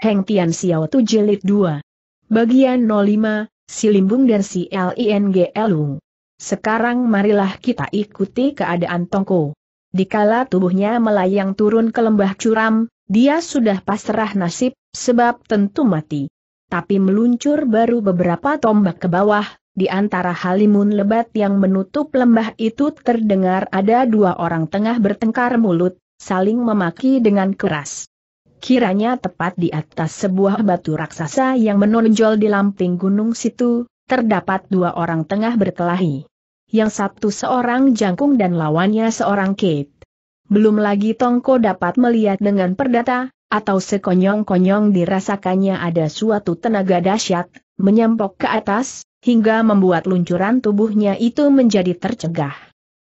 Heng Tian Xiao Tu Jilid 2. Bagian 05, Si Limbung dan Si Ling Elung. Sekarang marilah kita ikuti keadaan Tongko. Dikala tubuhnya melayang turun ke lembah curam, dia sudah pasrah nasib, sebab tentu mati. Tapi meluncur baru beberapa tombak ke bawah, di antara halimun lebat yang menutup lembah itu terdengar ada dua orang tengah bertengkar mulut, saling memaki dengan keras. Kiranya tepat di atas sebuah batu raksasa yang menonjol di lamping gunung situ, terdapat dua orang tengah berkelahi. Yang satu seorang jangkung dan lawannya seorang Kate. Belum lagi Tongko dapat melihat dengan perdata, atau sekonyong-konyong dirasakannya ada suatu tenaga dahsyat, menyempok ke atas, hingga membuat luncuran tubuhnya itu menjadi tercegah.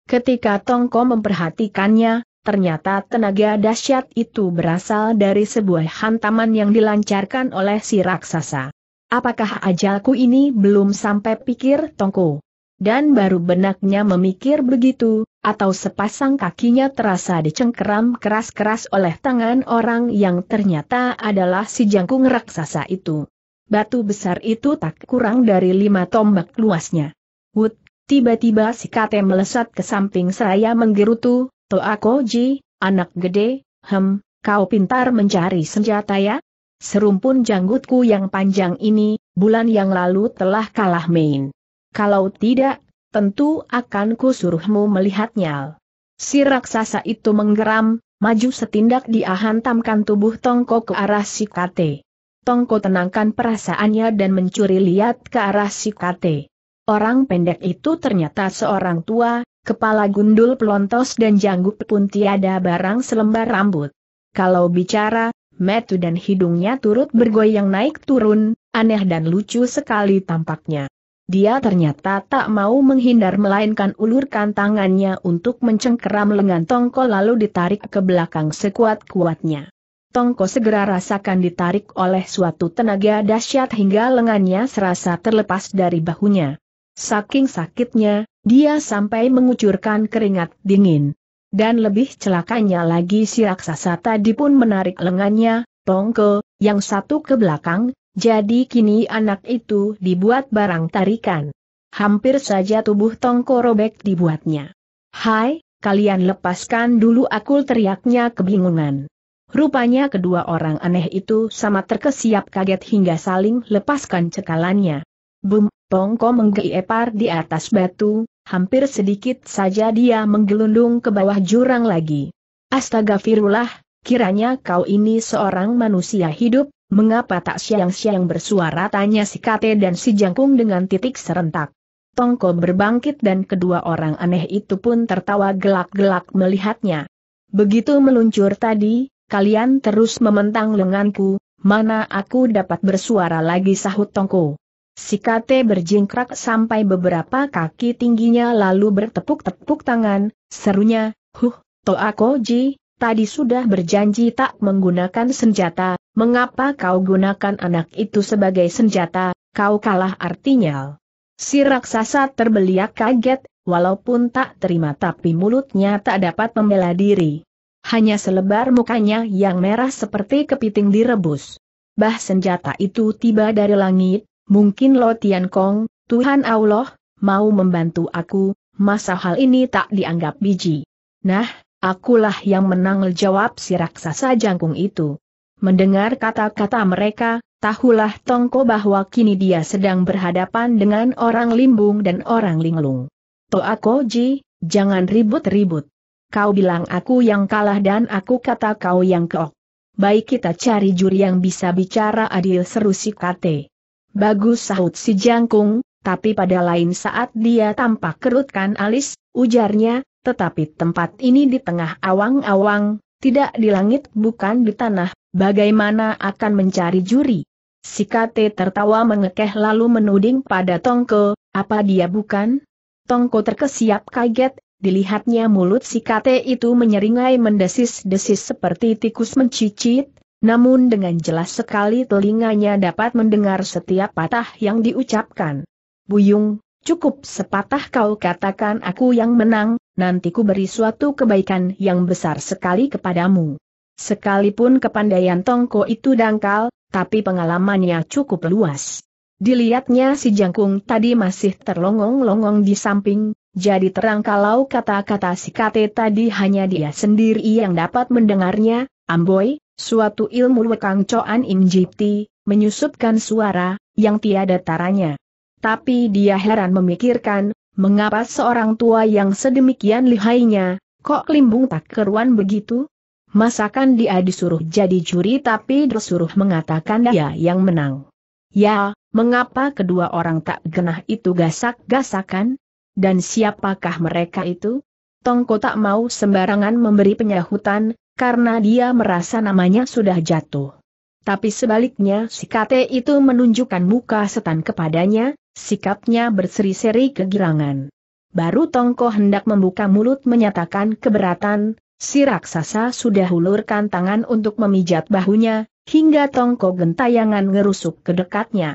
Ketika Tongko memperhatikannya, ternyata tenaga dahsyat itu berasal dari sebuah hantaman yang dilancarkan oleh si raksasa. Apakah ajalku ini belum sampai pikir Tongko? Dan baru benaknya memikir begitu, atau sepasang kakinya terasa dicengkeram keras-keras oleh tangan orang yang ternyata adalah si jangkung raksasa itu. Batu besar itu tak kurang dari lima tombak luasnya. Wut, tiba-tiba si kate melesat ke samping seraya menggerutu, Toa Koji, anak gede, hem, kau pintar mencari senjata ya? Serumpun janggutku yang panjang ini, bulan yang lalu telah kalah main. Kalau tidak, tentu akan kusuruhmu melihatnya. Si raksasa itu menggeram, maju setindak dia hantamkan tubuh Tongko ke arah si Kate. Tongko tenangkan perasaannya dan mencuri lihat ke arah si Kate. Orang pendek itu ternyata seorang tua, kepala gundul pelontos dan janggut pun tiada barang selembar rambut. Kalau bicara, metu dan hidungnya turut bergoyang naik turun, aneh dan lucu sekali tampaknya. Dia ternyata tak mau menghindar melainkan ulurkan tangannya untuk mencengkeram lengan Tongko lalu ditarik ke belakang sekuat-kuatnya. Tongko segera rasakan ditarik oleh suatu tenaga dahsyat hingga lengannya serasa terlepas dari bahunya. Saking sakitnya, dia sampai mengucurkan keringat dingin. Dan lebih celakanya lagi si raksasa tadi pun menarik lengannya, Tongko, yang satu ke belakang, jadi kini anak itu dibuat barang tarikan. Hampir saja tubuh Tongko robek dibuatnya. Hai, kalian lepaskan dulu aku teriaknya kebingungan. Rupanya kedua orang aneh itu sama terkesiap kaget hingga saling lepaskan cekalannya. Bum, Tongko menggelepar di atas batu, hampir sedikit saja dia menggelundung ke bawah jurang lagi. Astaga Firullah, kiranya kau ini seorang manusia hidup, Mengapa tak siang-siang bersuara tanya si Kate dan si Jangkung dengan titik serentak. Tongko berbangkit dan kedua orang aneh itu pun tertawa gelak-gelak melihatnya. Begitu meluncur tadi, kalian terus mementang lenganku, mana aku dapat bersuara lagi sahut Tongko. Si Kate berjingkrak sampai beberapa kaki tingginya lalu bertepuk-tepuk tangan, serunya, Huh, Toa Koji, tadi sudah berjanji tak menggunakan senjata, Mengapa kau gunakan anak itu sebagai senjata, kau kalah artinya? Si raksasa terbeliak kaget, walaupun tak terima tapi mulutnya tak dapat membela diri. Hanya selebar mukanya yang merah seperti kepiting direbus. Bah senjata itu tiba dari langit, mungkin Lo Tian Kong, Tuhan Allah, mau membantu aku, masa hal ini tak dianggap biji. Nah, akulah yang menang jawab si raksasa jangkung itu. Mendengar kata-kata mereka, tahulah Tongko bahwa kini dia sedang berhadapan dengan orang limbung dan orang linglung. Toa Koji, jangan ribut-ribut. Kau bilang aku yang kalah dan aku kata kau yang keok. Baik kita cari juri yang bisa bicara adil seru si Kate. Bagus sahut si Jangkung, tapi pada lain saat dia tampak kerutkan alis, ujarnya, tetapi tempat ini di tengah awang-awang, tidak di langit bukan di tanah, bagaimana akan mencari juri? Si Kate tertawa mengekeh lalu menuding pada Tongko, apa dia bukan? Tongko terkesiap kaget, dilihatnya mulut si Kate itu menyeringai mendesis-desis seperti tikus mencicit, namun dengan jelas sekali telinganya dapat mendengar setiap patah yang diucapkan. Buyung, cukup sepatah kau katakan aku yang menang, nanti ku beri suatu kebaikan yang besar sekali kepadamu. Sekalipun kepandaian Tongko itu dangkal, tapi pengalamannya cukup luas. Dilihatnya si Jangkung tadi masih terlongong-longong di samping, jadi terang kalau kata-kata si Kate tadi hanya dia sendiri yang dapat mendengarnya, Amboy, suatu ilmu wekang coan injipti, menyusupkan suara, yang tiada taranya. Tapi dia heran memikirkan, mengapa seorang tua yang sedemikian lihainya, kok limbung tak keruan begitu? Masakan dia disuruh jadi juri tapi disuruh mengatakan dia yang menang. Ya, mengapa kedua orang tak genah itu gasak-gasakan? Dan siapakah mereka itu? Tongko tak mau sembarangan memberi penyahutan, karena dia merasa namanya sudah jatuh. Tapi sebaliknya si kate itu menunjukkan muka setan kepadanya, sikapnya berseri-seri kegirangan. Baru Tongko hendak membuka mulut menyatakan keberatan, si raksasa sudah hulurkan tangan untuk memijat bahunya, hingga Tongko gentayangan ngerusuk ke dekatnya.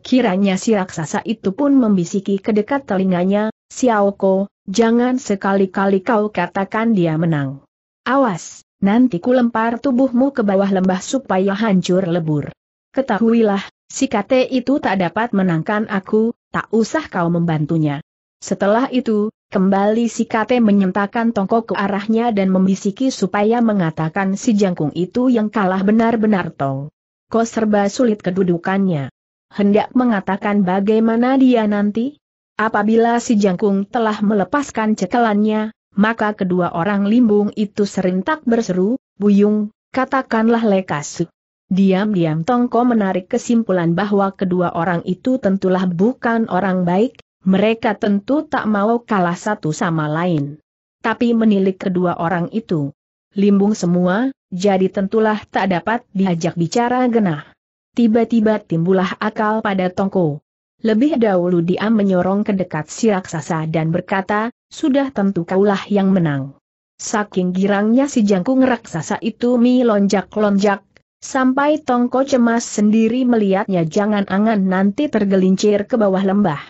Kiranya si raksasa itu pun membisiki ke dekat telinganya, Xiaoko, jangan sekali-kali kau katakan dia menang. Awas, nanti ku lempar tubuhmu ke bawah lembah supaya hancur lebur. Ketahuilah, si kate itu tak dapat menangkan aku, tak usah kau membantunya. Setelah itu, kembali si kate menyentakan tongkok ke arahnya dan membisiki supaya mengatakan si jangkung itu yang kalah benar-benar tong. Kau serba sulit kedudukannya hendak mengatakan bagaimana dia nanti? Apabila si jangkung telah melepaskan cekelannya, maka kedua orang limbung itu serentak berseru, Buyung, katakanlah lekas. Diam-diam Tongko menarik kesimpulan bahwa kedua orang itu tentulah bukan orang baik, mereka tentu tak mau kalah satu sama lain. Tapi menilik kedua orang itu, limbung semua, jadi tentulah tak dapat diajak bicara genah. Tiba-tiba timbullah akal pada Tongko. Lebih dahulu dia menyorong ke dekat si raksasa dan berkata, sudah tentu kaulah yang menang. Saking girangnya si jangkung raksasa itu mi lonjak-lonjak, sampai Tongko cemas sendiri melihatnya jangan angan nanti tergelincir ke bawah lembah.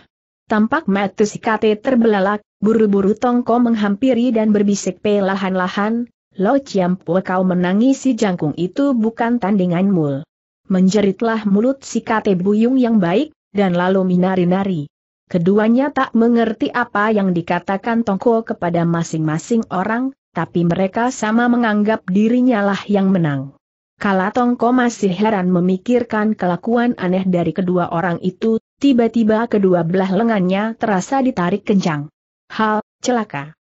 Tampak mata si kate terbelalak, buru-buru Tongko menghampiri dan berbisik pelahan-lahan, Lo Ciampu kau menangi si jangkung itu bukan tandinganmu. Menjeritlah mulut si kate buyung yang baik, dan lalu minari-nari. Keduanya tak mengerti apa yang dikatakan Tongko kepada masing-masing orang, tapi mereka sama menganggap dirinya lah yang menang. Kala Tongko masih heran memikirkan kelakuan aneh dari kedua orang itu, tiba-tiba kedua belah lengannya terasa ditarik kencang. Hal, celaka.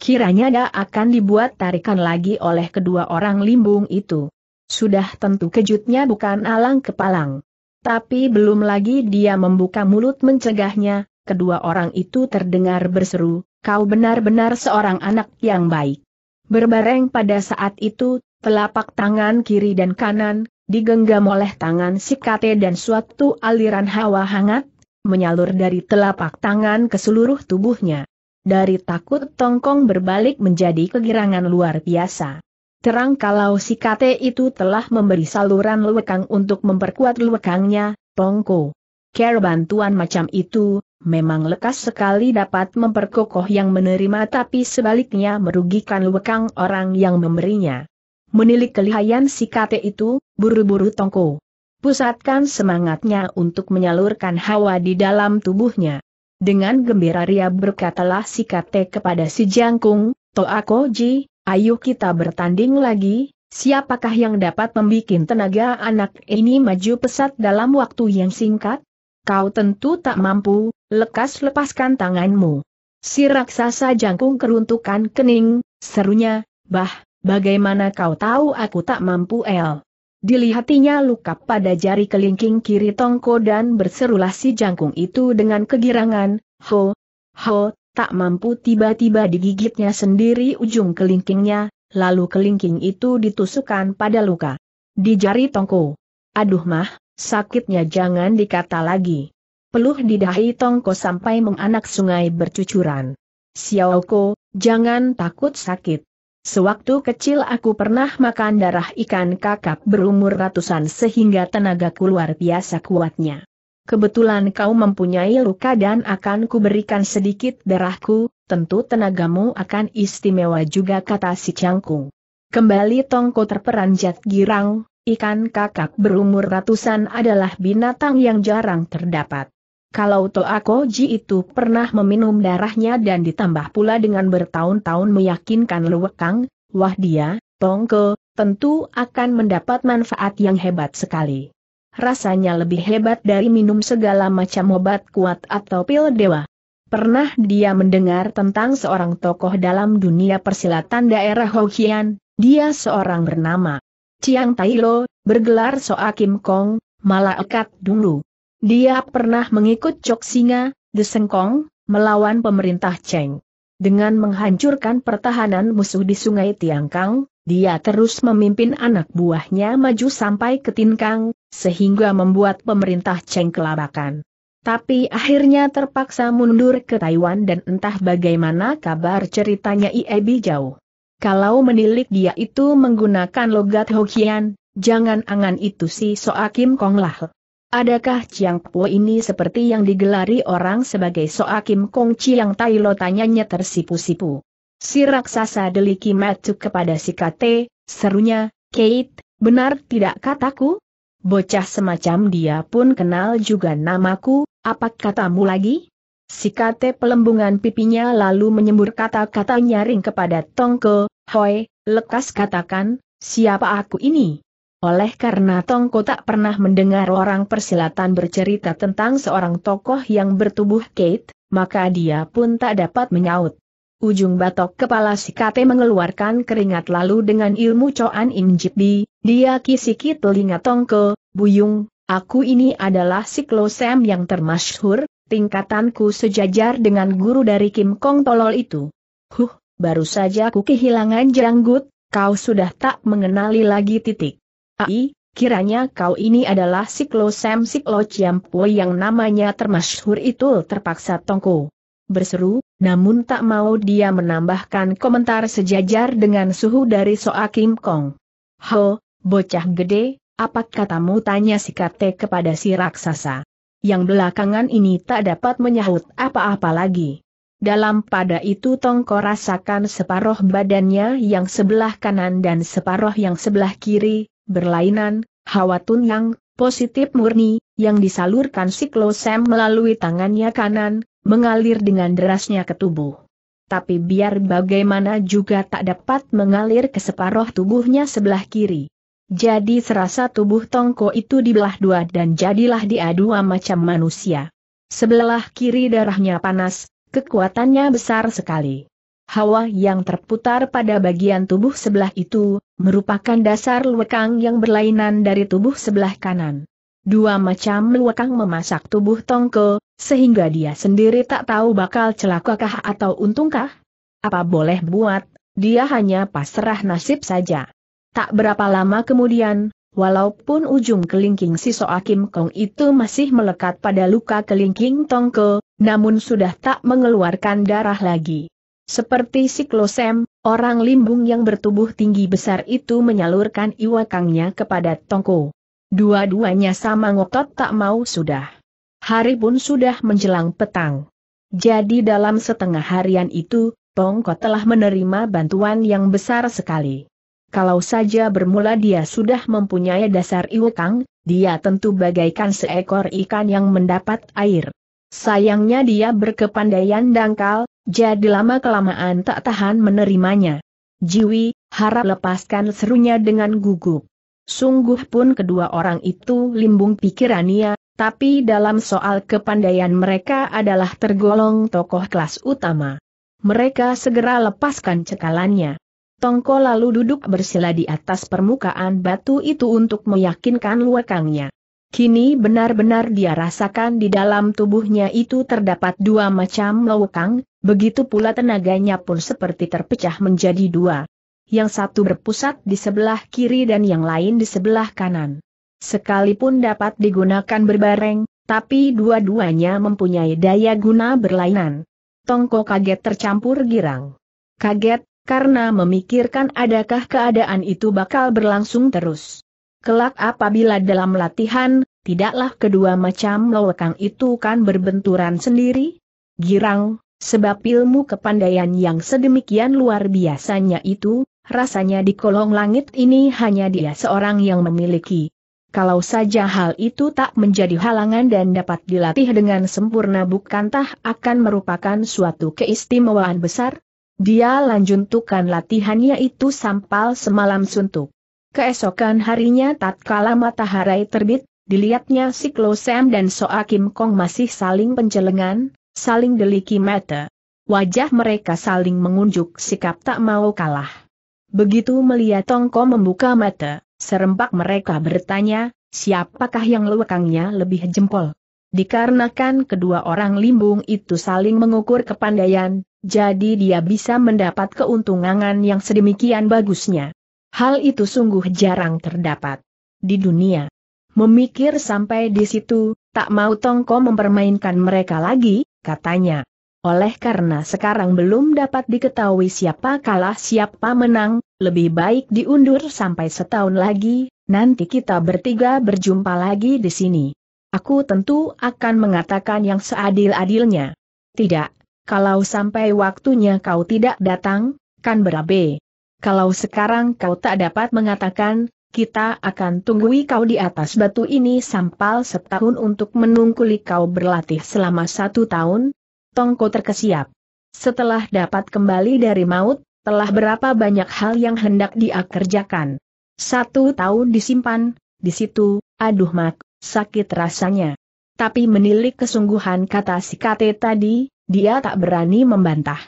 Kiranya dah akan dibuat tarikan lagi oleh kedua orang limbung itu. Sudah tentu kejutnya bukan alang kepalang. Tapi belum lagi dia membuka mulut mencegahnya, kedua orang itu terdengar berseru, kau benar-benar seorang anak yang baik. Berbareng pada saat itu, telapak tangan kiri dan kanan, digenggam oleh tangan si kate dan suatu aliran hawa hangat, menyalur dari telapak tangan ke seluruh tubuhnya. Dari takut tongkong berbalik menjadi kegirangan luar biasa. Terang kalau si kate itu telah memberi saluran luwekang untuk memperkuat luwekangnya, Tongko. Care bantuan macam itu, memang lekas sekali dapat memperkokoh yang menerima tapi sebaliknya merugikan luwekang orang yang memberinya. Menilik kelihayan si kate itu, buru-buru Tongko. Pusatkan semangatnya untuk menyalurkan hawa di dalam tubuhnya. Dengan gembira ria berkatalah si kate kepada si jangkung, Toakoji, Ayo kita bertanding lagi, siapakah yang dapat membuat tenaga anak ini maju pesat dalam waktu yang singkat? Kau tentu tak mampu, lekas lepaskan tanganmu. Si raksasa jangkung keruntukan kening, serunya, bah, bagaimana kau tahu aku tak mampu el? Dilihatinya luka pada jari kelingking kiri tongko dan berserulah si jangkung itu dengan kegirangan, ho, ho, tak mampu tiba-tiba digigitnya sendiri ujung kelingkingnya, lalu kelingking itu ditusukkan pada luka. Di jari tongko. Aduh mah, sakitnya jangan dikata lagi. Peluh di dahi tongko sampai menganak sungai bercucuran. Xiaoko, jangan takut sakit. Sewaktu kecil aku pernah makan darah ikan kakap berumur ratusan sehingga tenagaku luar biasa kuatnya. Kebetulan kau mempunyai luka dan akan kuberikan sedikit darahku, tentu tenagamu akan istimewa juga kata si cangkung. Kembali Tongko terperanjat girang, ikan kakak berumur ratusan adalah binatang yang jarang terdapat. Kalau Toakoji itu pernah meminum darahnya dan ditambah pula dengan bertahun-tahun meyakinkan Luwekang, wah dia, Tongke, tentu akan mendapat manfaat yang hebat sekali. Rasanya lebih hebat dari minum segala macam obat kuat atau pil dewa. Pernah dia mendengar tentang seorang tokoh dalam dunia persilatan daerah Hokian, dia seorang bernama Chiang Tailo, bergelar Soa Kim Kong, malaikat dulu. Dia pernah mengikut Chok Singa, Sengkong, melawan pemerintah Cheng. Dengan menghancurkan pertahanan musuh di sungai Tiangkang, dia terus memimpin anak buahnya maju sampai ke Tinkang, sehingga membuat pemerintah Cheng kelabakan. Tapi akhirnya terpaksa mundur ke Taiwan dan entah bagaimana kabar ceritanya Iebi jauh. Kalau menilik dia itu menggunakan logat Hokian, jangan angan itu si Soa Kim Kong lah. Adakah Chiang Po ini seperti yang digelari orang sebagai Soa Kim Kong Chiang Tai lo tanyanya tersipu-sipu. Si raksasa deliki matu kepada si Kate, serunya, Kate, benar tidak kataku? Bocah semacam dia pun kenal juga namaku, apa katamu lagi? Si Kate pelembungan pipinya lalu menyembur kata-kata nyaring kepada Tongko, Hoi, lekas katakan, siapa aku ini? Oleh karena Tongko tak pernah mendengar orang persilatan bercerita tentang seorang tokoh yang bertubuh Kate, maka dia pun tak dapat menyaut. Ujung batok kepala si Kate mengeluarkan keringat lalu dengan ilmu Choan Im Jipbi, dia kisiki telinga Tongko, Buyung, aku ini adalah Siklo Sam yang termasyhur, tingkatanku sejajar dengan guru dari Kim Kong Tolol itu. Huh, baru saja aku kehilangan janggut, kau sudah tak mengenali lagi titik. Ai, kiranya kau ini adalah Siklo Sam Siklo Ciampo yang namanya termasyhur itu terpaksa Tongko. Berseru, namun tak mau dia menambahkan komentar sejajar dengan suhu dari Soa Kim Kong. Ho, bocah gede, apa katamu tanya si Kate kepada si raksasa. Yang belakangan ini tak dapat menyahut apa-apa lagi. Dalam pada itu Tongko rasakan separuh badannya yang sebelah kanan dan separuh yang sebelah kiri, berlainan, hawa tun yang positif murni, yang disalurkan siklosem melalui tangannya kanan, mengalir dengan derasnya ke tubuh. Tapi biar bagaimana juga tak dapat mengalir ke separuh tubuhnya sebelah kiri. Jadi serasa tubuh Tongko itu dibelah dua dan jadilah dia dua macam manusia. Sebelah kiri darahnya panas, kekuatannya besar sekali. Hawa yang terputar pada bagian tubuh sebelah itu, merupakan dasar luekang yang berlainan dari tubuh sebelah kanan. Dua macam luekang memasak tubuh Tongke, sehingga dia sendiri tak tahu bakal celakakah atau untungkah. Apa boleh buat, dia hanya pasrah nasib saja. Tak berapa lama kemudian, walaupun ujung kelingking si Soakim Kong itu masih melekat pada luka kelingking Tongke, namun sudah tak mengeluarkan darah lagi. Seperti siklosem, orang limbung yang bertubuh tinggi besar itu menyalurkan iwakangnya kepada Tongko. Dua-duanya sama ngotot tak mau sudah. Hari pun sudah menjelang petang. Jadi dalam setengah harian itu, Tongko telah menerima bantuan yang besar sekali. Kalau saja bermula dia sudah mempunyai dasar iwakang, dia tentu bagaikan seekor ikan yang mendapat air. Sayangnya dia berkepandaian dangkal, jadi lama-kelamaan tak tahan menerimanya. Jiwi, harap lepaskan serunya dengan gugup. Sungguh pun kedua orang itu limbung pikirannya, tapi dalam soal kepandaian mereka adalah tergolong tokoh kelas utama. Mereka segera lepaskan cekalannya. Tongko lalu duduk bersila di atas permukaan batu itu untuk meyakinkan luakangnya. Kini benar-benar dia rasakan di dalam tubuhnya itu terdapat dua macam lawakang, begitu pula tenaganya pun seperti terpecah menjadi dua. Yang satu berpusat di sebelah kiri dan yang lain di sebelah kanan. Sekalipun dapat digunakan berbareng, tapi dua-duanya mempunyai daya guna berlainan. Tongko kaget tercampur girang. Kaget, karena memikirkan adakah keadaan itu bakal berlangsung terus. Kelak apabila dalam latihan, tidaklah kedua macam lowekang itu kan berbenturan sendiri? Girang, sebab ilmu kepandaian yang sedemikian luar biasanya itu, rasanya di kolong langit ini hanya dia seorang yang memiliki. Kalau saja hal itu tak menjadi halangan dan dapat dilatih dengan sempurna bukankah akan merupakan suatu keistimewaan besar? Dia lanjutkan latihannya itu sampal semalam suntuk. Keesokan harinya tatkala matahari terbit, dilihatnya si Klo Sam dan Soa Kim Kong masih saling pencelengan, saling deliki mata. Wajah mereka saling mengunjuk sikap tak mau kalah. Begitu melihat Tongko membuka mata, serempak mereka bertanya, siapakah yang lewekangnya lebih jempol? Dikarenakan kedua orang limbung itu saling mengukur kepandaian, jadi dia bisa mendapat keuntungan yang sedemikian bagusnya. Hal itu sungguh jarang terdapat di dunia. Memikir sampai di situ, tak mau Tongko mempermainkan mereka lagi, katanya. Oleh karena sekarang belum dapat diketahui siapa kalah siapa menang, lebih baik diundur sampai setahun lagi, nanti kita bertiga berjumpa lagi di sini. Aku tentu akan mengatakan yang seadil-adilnya. Tidak, kalau sampai waktunya kau tidak datang, kan berabe. Kalau sekarang kau tak dapat mengatakan, kita akan tunggui kau di atas batu ini sampal setahun untuk menungkuli kau berlatih selama satu tahun, Tongko terkesiap. Setelah dapat kembali dari maut, telah berapa banyak hal yang hendak dia kerjakan. Satu tahun disimpan, di situ, aduh mak, sakit rasanya. Tapi menilik kesungguhan kata si kate tadi, dia tak berani membantah.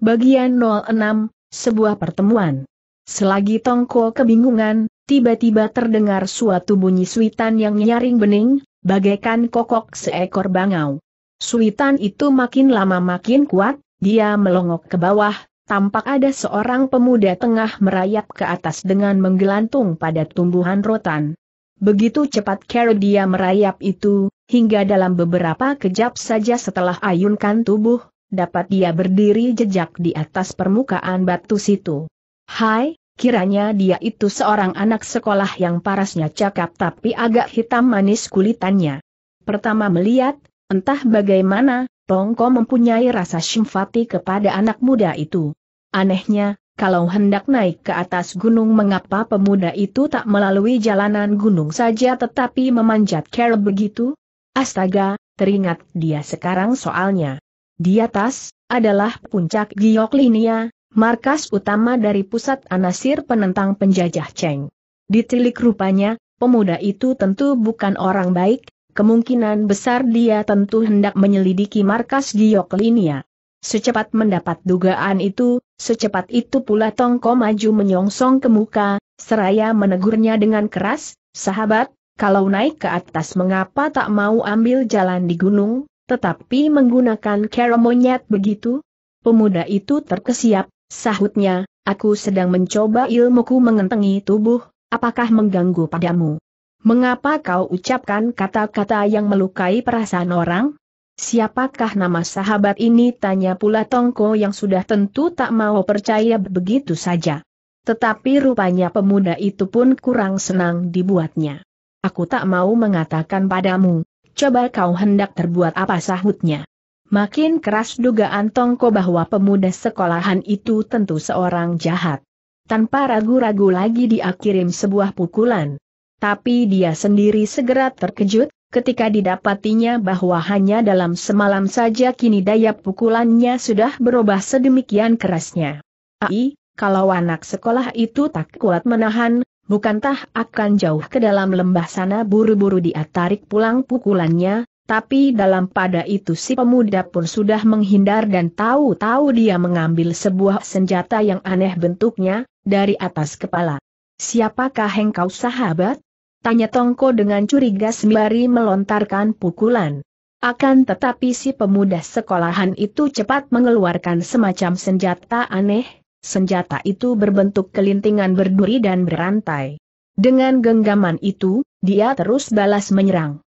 Bagian 06, sebuah pertemuan. Selagi Tongko kebingungan, tiba-tiba terdengar suatu bunyi suitan yang nyaring bening, bagaikan kokok seekor bangau. Suitan itu makin lama makin kuat, dia melongok ke bawah, tampak ada seorang pemuda tengah merayap ke atas dengan menggelantung pada tumbuhan rotan. Begitu cepat cara dia merayap itu, hingga dalam beberapa kejap saja setelah ayunkan tubuh, dapat dia berdiri jejak di atas permukaan batu situ. Hai, kiranya dia itu seorang anak sekolah yang parasnya cakap tapi agak hitam manis kulitannya. Pertama melihat, Entah bagaimana, Tongko mempunyai rasa simpati kepada anak muda itu. Anehnya, kalau hendak naik ke atas gunung mengapa pemuda itu tak melalui jalanan gunung saja tetapi memanjat care begitu? Astaga, teringat dia sekarang soalnya. Di atas, adalah puncak Giok Linia, markas utama dari pusat anasir penentang penjajah Cheng. Ditilik rupanya, pemuda itu tentu bukan orang baik, kemungkinan besar dia tentu hendak menyelidiki markas Giok Linia. Secepat mendapat dugaan itu, secepat itu pula Tongko maju menyongsong ke muka, seraya menegurnya dengan keras, sahabat, kalau naik ke atas mengapa tak mau ambil jalan di gunung, tetapi menggunakan kera monyet begitu? Pemuda itu terkesiap, sahutnya, aku sedang mencoba ilmuku mengentengi tubuh, apakah mengganggu padamu? Mengapa kau ucapkan kata-kata yang melukai perasaan orang? Siapakah nama sahabat ini? Tanya pula Tongko yang sudah tentu tak mau percaya begitu saja. Tetapi rupanya pemuda itu pun kurang senang dibuatnya. Aku tak mau mengatakan padamu, coba kau hendak terbuat apa sahutnya. Makin keras dugaan Tongko bahwa pemuda sekolahan itu tentu seorang jahat. Tanpa ragu-ragu lagi dia kirim sebuah pukulan. Tapi dia sendiri segera terkejut, ketika didapatinya bahwa hanya dalam semalam saja kini daya pukulannya sudah berubah sedemikian kerasnya. Ai, kalau anak sekolah itu tak kuat menahan, bukankah akan jauh ke dalam lembah sana buru-buru dia tarik pulang pukulannya, tapi dalam pada itu si pemuda pun sudah menghindar dan tahu-tahu dia mengambil sebuah senjata yang aneh bentuknya, dari atas kepala. Siapakah engkau sahabat? Tanya Tongko dengan curiga sembari melontarkan pukulan. Akan tetapi si pemuda sekolahan itu cepat mengeluarkan semacam senjata aneh, senjata itu berbentuk kelintingan berduri dan berantai. Dengan genggaman itu, dia terus balas menyerang.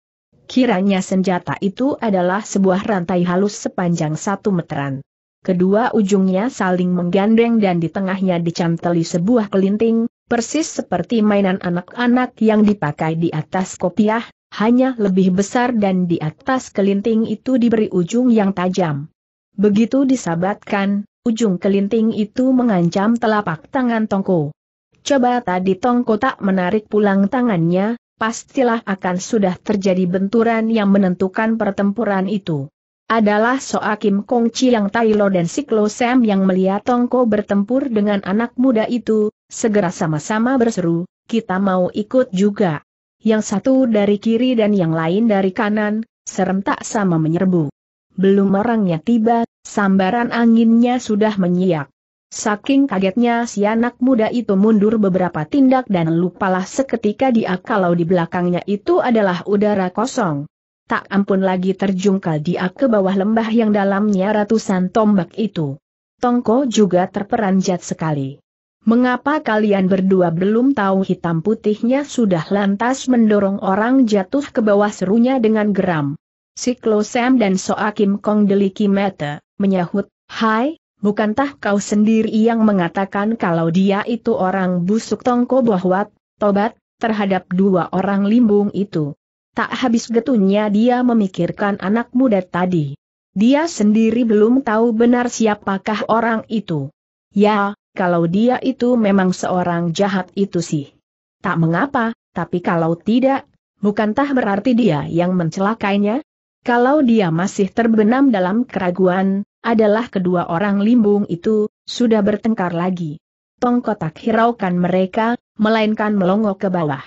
Kiranya senjata itu adalah sebuah rantai halus sepanjang satu meteran. Kedua ujungnya saling menggandeng dan di tengahnya dicanteli sebuah kelinting, persis seperti mainan anak-anak yang dipakai di atas kopiah, hanya lebih besar dan di atas kelinting itu diberi ujung yang tajam. Begitu disabatkan, ujung kelinting itu mengancam telapak tangan Tongko. Coba tadi Tongko tak menarik pulang tangannya, pastilah akan sudah terjadi benturan yang menentukan pertempuran itu. Adalah Soa Kim Kong Chi yang Tailo dan Siklo Sam yang melihat Tongko bertempur dengan anak muda itu, segera sama-sama berseru, kita mau ikut juga. Yang satu dari kiri dan yang lain dari kanan, serentak sama menyerbu. Belum orangnya tiba, sambaran anginnya sudah menyiak. Saking kagetnya si anak muda itu mundur beberapa tindak dan lupalah seketika dia kalau di belakangnya itu adalah udara kosong. Tak ampun lagi terjungkal dia ke bawah lembah yang dalamnya ratusan tombak itu. Tongko juga terperanjat sekali. Mengapa kalian berdua belum tahu hitam putihnya sudah lantas mendorong orang jatuh ke bawah serunya dengan geram. Siklo Sam dan Soa Kim Kong deliki mata, menyahut, Hai, bukankah kau sendiri yang mengatakan kalau dia itu orang busuk Tongko Bohwat, tobat, terhadap dua orang limbung itu. Tak habis getunya dia memikirkan anak muda tadi. Dia sendiri belum tahu benar siapakah orang itu. Ya, kalau dia itu memang seorang jahat itu sih. Tak mengapa, tapi kalau tidak, bukankah berarti dia yang mencelakainya? Kalau dia masih terbenam dalam keraguan, adalah kedua orang limbung itu, sudah bertengkar lagi. Tongko tak hiraukan mereka, melainkan melongo ke bawah.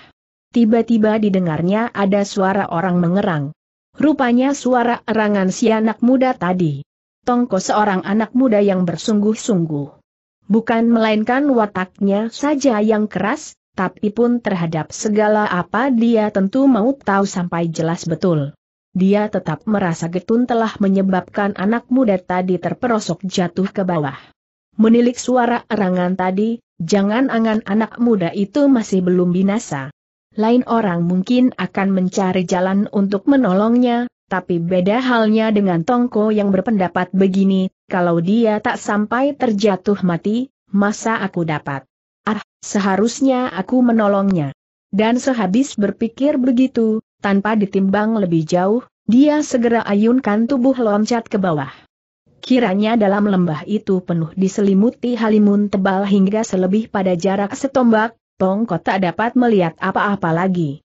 Tiba-tiba didengarnya ada suara orang mengerang. Rupanya suara erangan si anak muda tadi. Tongko seorang anak muda yang bersungguh-sungguh. Bukan melainkan wataknya saja yang keras, tapi pun terhadap segala apa dia tentu mau tahu sampai jelas betul dia tetap merasa getun telah menyebabkan anak muda tadi terperosok jatuh ke bawah. Menilik suara erangan tadi, jangan angan anak muda itu masih belum binasa. Lain orang mungkin akan mencari jalan untuk menolongnya, tapi beda halnya dengan Tongko yang berpendapat begini, kalau dia tak sampai terjatuh mati, masa aku dapat? Ah, seharusnya aku menolongnya. Dan sehabis berpikir begitu, tanpa ditimbang lebih jauh, dia segera ayunkan tubuh loncat ke bawah. Kiranya dalam lembah itu penuh diselimuti halimun tebal hingga selebih pada jarak setombak, Tongko tak dapat melihat apa-apa lagi.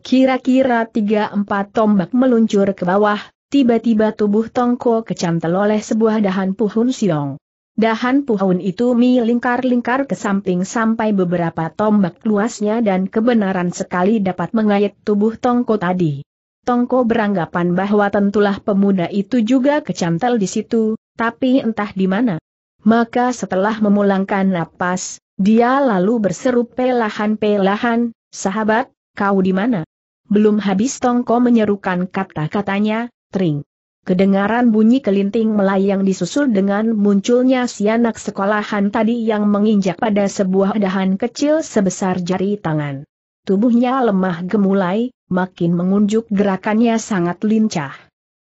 Kira-kira tiga empat tombak meluncur ke bawah, tiba-tiba tubuh Tongko kecantel oleh sebuah dahan puhun siong. Dahan pohon itu melingkar-lingkar ke samping sampai beberapa tombak luasnya dan kebenaran sekali dapat mengayat tubuh Tongko tadi. Tongko beranggapan bahwa tentulah pemuda itu juga kecantel di situ, tapi entah di mana. Maka setelah memulangkan napas, dia lalu berseru pelahan-pelahan, sahabat, kau di mana? Belum habis Tongko menyerukan kata-katanya, tring. Kedengaran bunyi kelinting melayang disusul dengan munculnya si anak sekolahan tadi yang menginjak pada sebuah dahan kecil sebesar jari tangan. Tubuhnya lemah gemulai, makin mengunjuk gerakannya sangat lincah.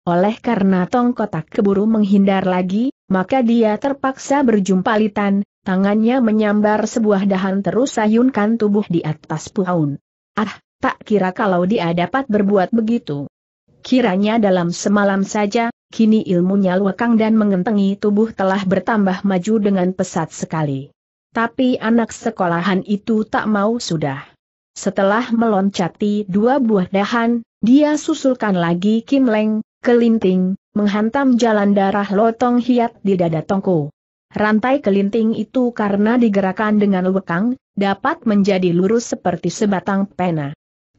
Oleh karena Tong Kotak keburu menghindar lagi, maka dia terpaksa berjumpalitan, tangannya menyambar sebuah dahan terus ayunkan tubuh di atas pohon. Ah, tak kira kalau dia dapat berbuat begitu. Kiranya dalam semalam saja, kini ilmunya luakang dan mengentengi tubuh telah bertambah maju dengan pesat sekali. Tapi anak sekolahan itu tak mau sudah. Setelah meloncati dua buah dahan, dia susulkan lagi Kim Leng, kelinting, menghantam jalan darah lotong hiat di dada Tongko. Rantai kelinting itu karena digerakkan dengan luakang, dapat menjadi lurus seperti sebatang pena.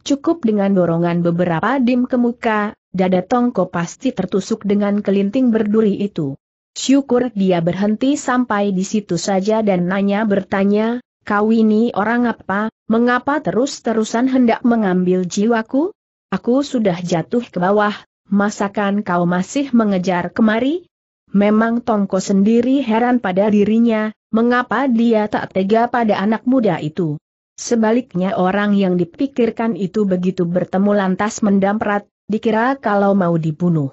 Cukup dengan dorongan beberapa dim ke muka, dada Tongko pasti tertusuk dengan kelinting berduri itu. Syukur dia berhenti sampai di situ saja dan nanya bertanya, kau ini orang apa, mengapa terus-terusan hendak mengambil jiwaku? Aku sudah jatuh ke bawah, masakan kau masih mengejar kemari? Memang Tongko sendiri heran pada dirinya, mengapa dia tak tega pada anak muda itu. Sebaliknya orang yang dipikirkan itu begitu bertemu lantas mendamprat, dikira kalau mau dibunuh.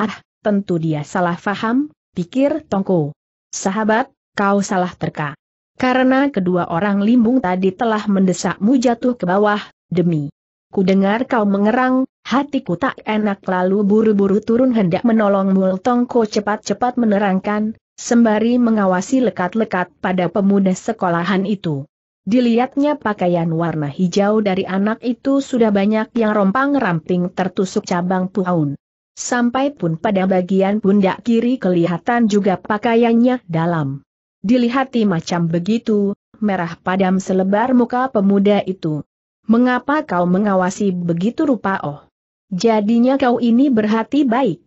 Ah, tentu dia salah faham, pikir Tongko. Sahabat, kau salah terka. Karena kedua orang limbung tadi telah mendesakmu jatuh ke bawah, demi. Ku dengar kau mengerang, hatiku tak enak lalu buru-buru turun hendak menolongmu Tongko cepat-cepat menerangkan, sembari mengawasi lekat-lekat pada pemuda sekolahan itu. Dilihatnya pakaian warna hijau dari anak itu sudah banyak yang rompang-ramping tertusuk cabang puhaun. Sampai pun pada bagian pundak kiri kelihatan juga pakaiannya dalam. Dilihati macam begitu, merah padam selebar muka pemuda itu. Mengapa kau mengawasi begitu rupa oh? Jadinya kau ini berhati baik.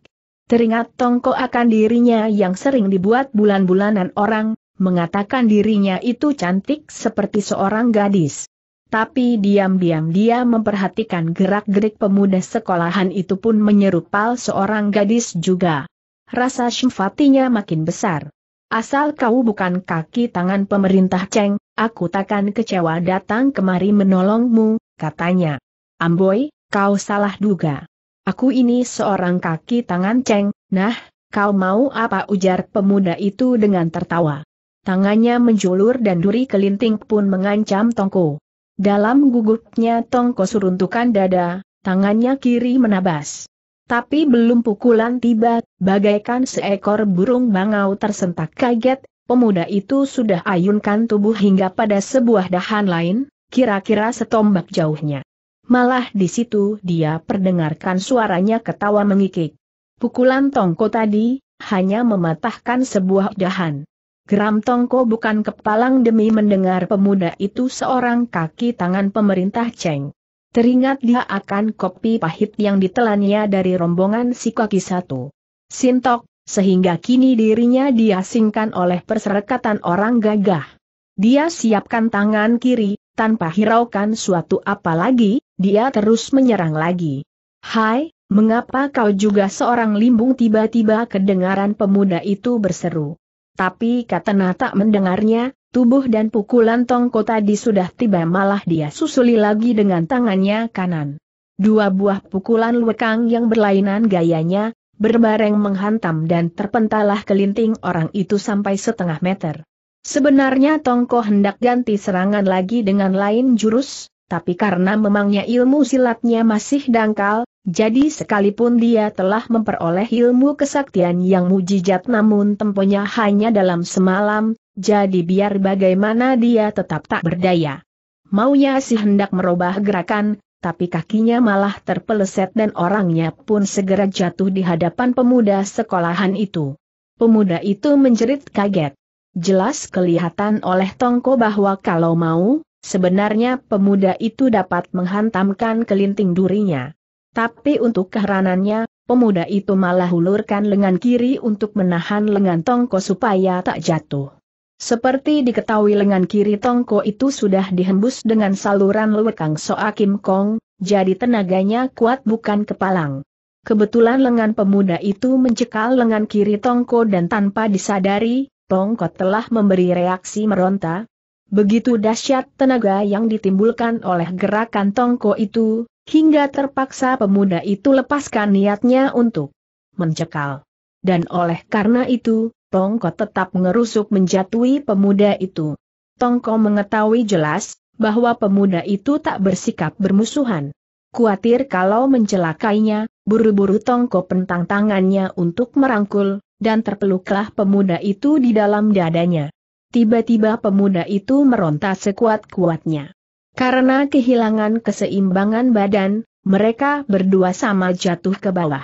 Teringat Tongko akan dirinya yang sering dibuat bulan-bulanan orang, mengatakan dirinya itu cantik seperti seorang gadis. Tapi diam-diam dia memperhatikan gerak-gerik pemuda sekolahan itu pun menyerupal seorang gadis juga. Rasa sympatinya makin besar. Asal kau bukan kaki tangan pemerintah Ceng, aku takkan kecewa datang kemari menolongmu, katanya. Amboy, kau salah duga. Aku ini seorang kaki tangan ceng, nah, kau mau apa ujar pemuda itu dengan tertawa. Tangannya menjulur dan duri kelinting pun mengancam Tongko. Dalam gugupnya Tongko suruntukan dada, tangannya kiri menabas. Tapi belum pukulan tiba, bagaikan seekor burung bangau tersentak kaget, pemuda itu sudah ayunkan tubuh hingga pada sebuah dahan lain, kira-kira setombak jauhnya. Malah di situ dia perdengarkan suaranya ketawa mengikik. Pukulan Tongko tadi, hanya mematahkan sebuah dahan. Geram Tongko bukan kepalang demi mendengar pemuda itu seorang kaki tangan pemerintah Ceng. Teringat dia akan kopi pahit yang ditelannya dari rombongan si kaki satu. Sintok, sehingga kini dirinya diasingkan oleh perserikatan orang gagah. Dia siapkan tangan kiri, tanpa hiraukan suatu apa lagi, dia terus menyerang lagi. Hai, mengapa kau juga seorang limbung tiba-tiba kedengaran pemuda itu berseru. Tapi kata tak mendengarnya, tubuh dan pukulan tongko tadi sudah tiba malah dia susuli lagi dengan tangannya kanan. Dua buah pukulan lekang yang berlainan gayanya, berbareng menghantam dan terpentalah kelinting orang itu sampai setengah meter. Sebenarnya Tongko hendak ganti serangan lagi dengan lain jurus, tapi karena memangnya ilmu silatnya masih dangkal, jadi sekalipun dia telah memperoleh ilmu kesaktian yang mujizat namun temponya hanya dalam semalam, jadi biar bagaimana dia tetap tak berdaya. Maunya sih hendak merubah gerakan, tapi kakinya malah terpeleset dan orangnya pun segera jatuh di hadapan pemuda sekolahan itu. Pemuda itu menjerit kaget. Jelas kelihatan oleh Tongko bahwa kalau mau, Sebenarnya pemuda itu dapat menghantamkan kelinting durinya. Tapi untuk keheranannya, pemuda itu malah hulurkan lengan kiri untuk menahan lengan Tongko supaya tak jatuh. Seperti diketahui lengan kiri Tongko itu sudah dihembus dengan saluran lekang Soa Kim Kong, jadi tenaganya kuat bukan kepalang. Kebetulan lengan pemuda itu mencekal lengan kiri Tongko dan tanpa disadari, Tongko telah memberi reaksi meronta, Begitu dahsyat tenaga yang ditimbulkan oleh gerakan tongko itu, hingga terpaksa pemuda itu lepaskan niatnya untuk mencekal. Dan oleh karena itu, Tongko tetap mengerusuk menjatuhi pemuda itu. Tongko mengetahui jelas, bahwa pemuda itu tak bersikap bermusuhan. Kuatir kalau mencelakainya, buru-buru Tongko pentang tangannya untuk merangkul, dan terpeluklah pemuda itu di dalam dadanya. Tiba-tiba pemuda itu meronta sekuat-kuatnya. Karena kehilangan keseimbangan badan, mereka berdua sama jatuh ke bawah.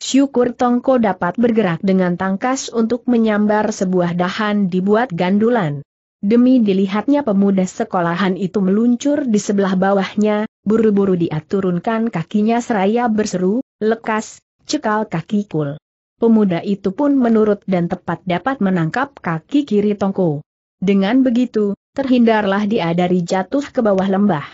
Syukur Tongko dapat bergerak dengan tangkas untuk menyambar sebuah dahan dibuat gandulan. Demi dilihatnya pemuda sekolahan itu meluncur di sebelah bawahnya, buru-buru dia turunkan kakinya seraya berseru, lekas, cekal kaki kul. Pemuda itu pun menurut dan tepat dapat menangkap kaki kiri Tongko. Dengan begitu, terhindarlah dia dari jatuh ke bawah lembah.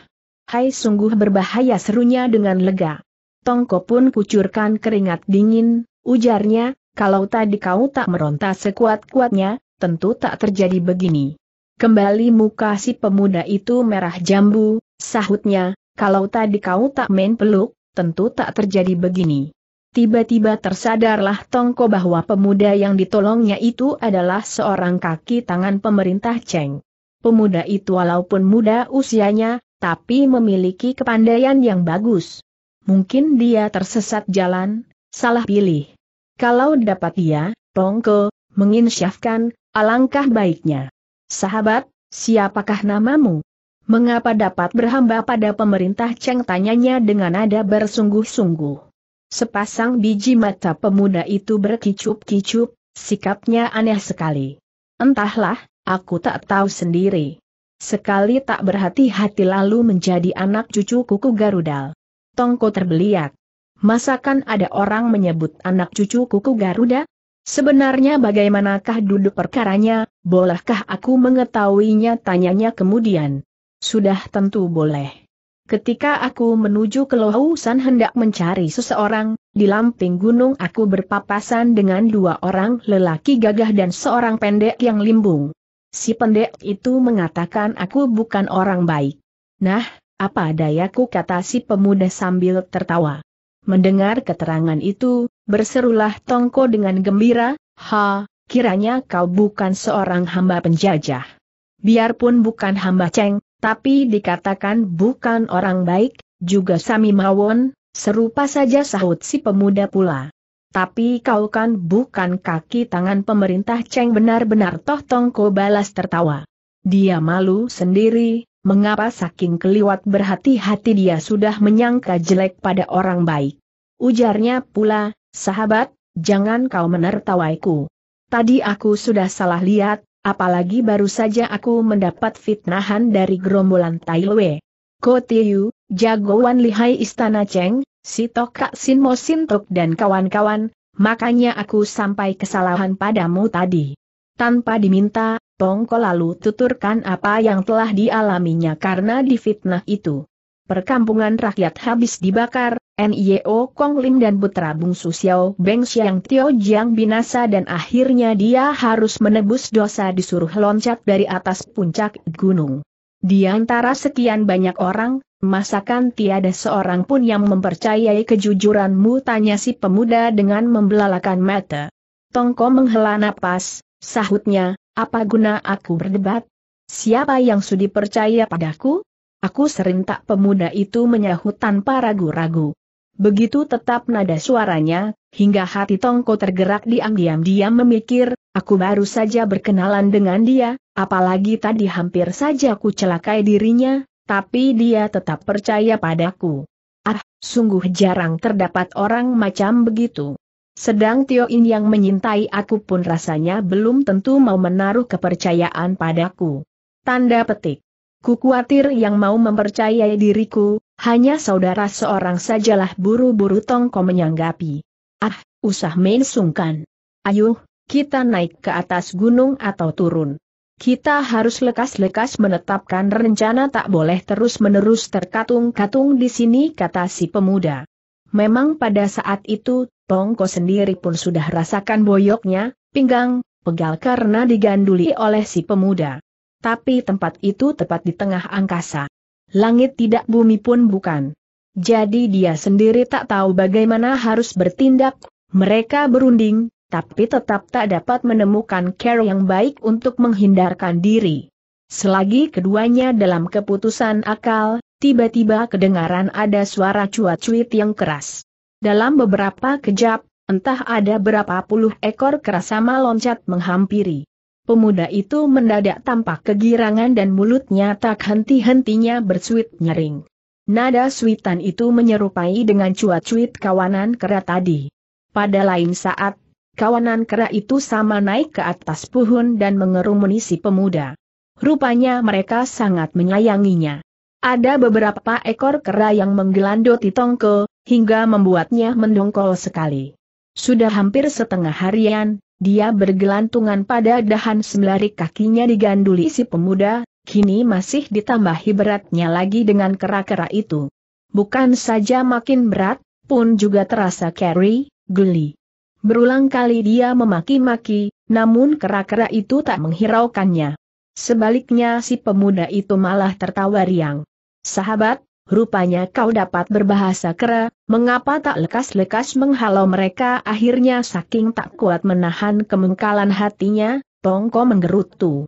Hai sungguh berbahaya serunya dengan lega. Tongko pun kucurkan keringat dingin, ujarnya, kalau tadi kau tak meronta sekuat-kuatnya, tentu tak terjadi begini. Kembali muka si pemuda itu merah jambu, sahutnya, kalau tadi kau tak main peluk, tentu tak terjadi begini. Tiba-tiba tersadarlah Tongko bahwa pemuda yang ditolongnya itu adalah seorang kaki tangan pemerintah Cheng. Pemuda itu walaupun muda usianya, tapi memiliki kepandaian yang bagus. Mungkin dia tersesat jalan, salah pilih. Kalau dapat dia, Tongko, menginsyafkan, alangkah baiknya. Sahabat, siapakah namamu? Mengapa dapat berhamba pada pemerintah Cheng tanyanya dengan nada bersungguh-sungguh. Sepasang biji mata pemuda itu berkicup-kicup, sikapnya aneh sekali. Entahlah, aku tak tahu sendiri. Sekali tak berhati-hati lalu menjadi anak cucu kuku Garudal. Tongko terbeliak. Masakan ada orang menyebut anak cucu kuku Garuda? Sebenarnya bagaimanakah duduk perkaranya, bolehkah aku mengetahuinya tanyanya kemudian. Sudah tentu boleh. Ketika aku menuju ke Lohausan hendak mencari seseorang, di lamping gunung aku berpapasan dengan dua orang lelaki gagah dan seorang pendek yang limbung. Si pendek itu mengatakan aku bukan orang baik. Nah, apa dayaku kata si pemuda sambil tertawa. Mendengar keterangan itu, berserulah Tongko dengan gembira, Ha, kiranya kau bukan seorang hamba penjajah. Biarpun bukan hamba ceng, tapi dikatakan bukan orang baik, juga Sami Mawon, serupa saja sahut si pemuda pula. Tapi kau kan bukan kaki tangan pemerintah ceng benar-benar toh Tongko balas tertawa. Dia malu sendiri, mengapa saking keliwat berhati-hati dia sudah menyangka jelek pada orang baik. Ujarnya pula, sahabat, jangan kau menertawaiku. Tadi aku sudah salah lihat, apalagi baru saja aku mendapat fitnahan dari gerombolan Tailwe. Ko Tiu, jagoan lihai istana Cheng, si Tokak Sin Mo Sin Tok dan kawan-kawan, makanya aku sampai kesalahan padamu tadi. Tanpa diminta, Tongko lalu tuturkan apa yang telah dialaminya karena difitnah itu. Perkampungan rakyat habis dibakar, Nio Kong Lim dan putra bungsu Xiao Beng Xiang Tio Jiang binasa dan akhirnya dia harus menebus dosa disuruh loncat dari atas puncak gunung. Di antara sekian banyak orang, masakan tiada seorang pun yang mempercayai kejujuranmu tanya si pemuda dengan membelalakan mata. Tongko menghela napas, sahutnya, apa guna aku berdebat? Siapa yang sudi percaya padaku? Aku serentak pemuda itu menyahut tanpa ragu-ragu. Begitu tetap nada suaranya, hingga hati Tongko tergerak diam-diam-diam memikir, aku baru saja berkenalan dengan dia, apalagi tadi hampir saja aku celakai dirinya, tapi dia tetap percaya padaku. Ah, sungguh jarang terdapat orang macam begitu. Sedang Tio In yang menyintai aku pun rasanya belum tentu mau menaruh kepercayaan padaku. Tanda petik. Ku khawatir yang mau mempercayai diriku, hanya saudara seorang sajalah buru-buru Tongko menyanggapi. Ah, usah main sungkan. Ayo, kita naik ke atas gunung atau turun. Kita harus lekas-lekas menetapkan rencana tak boleh terus-menerus terkatung-katung di sini kata si pemuda. Memang pada saat itu, Tongko sendiri pun sudah rasakan boyoknya, pinggang, pegal karena diganduli oleh si pemuda. Tapi tempat itu tepat di tengah angkasa. Langit tidak bumi pun bukan. Jadi dia sendiri tak tahu bagaimana harus bertindak, mereka berunding, tapi tetap tak dapat menemukan cara yang baik untuk menghindarkan diri. Selagi keduanya dalam keputusan akal, tiba-tiba kedengaran ada suara cuat-cuit yang keras. Dalam beberapa kejap, entah ada berapa puluh ekor kerasama loncat menghampiri. Pemuda itu mendadak tampak kegirangan dan mulutnya tak henti-hentinya bersuit nyering. Nada suitan itu menyerupai dengan cuat-cuit kawanan kera tadi. Pada lain saat, kawanan kera itu sama naik ke atas pohon dan mengerumuni si pemuda. Rupanya mereka sangat menyayanginya. Ada beberapa ekor kera yang menggelandoti tongko, hingga membuatnya mendongkol sekali. Sudah hampir setengah harian, dia bergelantungan pada dahan semilari kakinya diganduli si pemuda, kini masih ditambahi beratnya lagi dengan kera-kera itu. Bukan saja makin berat, pun juga terasa carry, geli. Berulang kali dia memaki-maki, namun kera-kera itu tak menghiraukannya. Sebaliknya si pemuda itu malah tertawa riang. Sahabat, rupanya kau dapat berbahasa kera, mengapa tak lekas-lekas menghalau mereka akhirnya saking tak kuat menahan kemengkalan hatinya, Tongko menggerutu.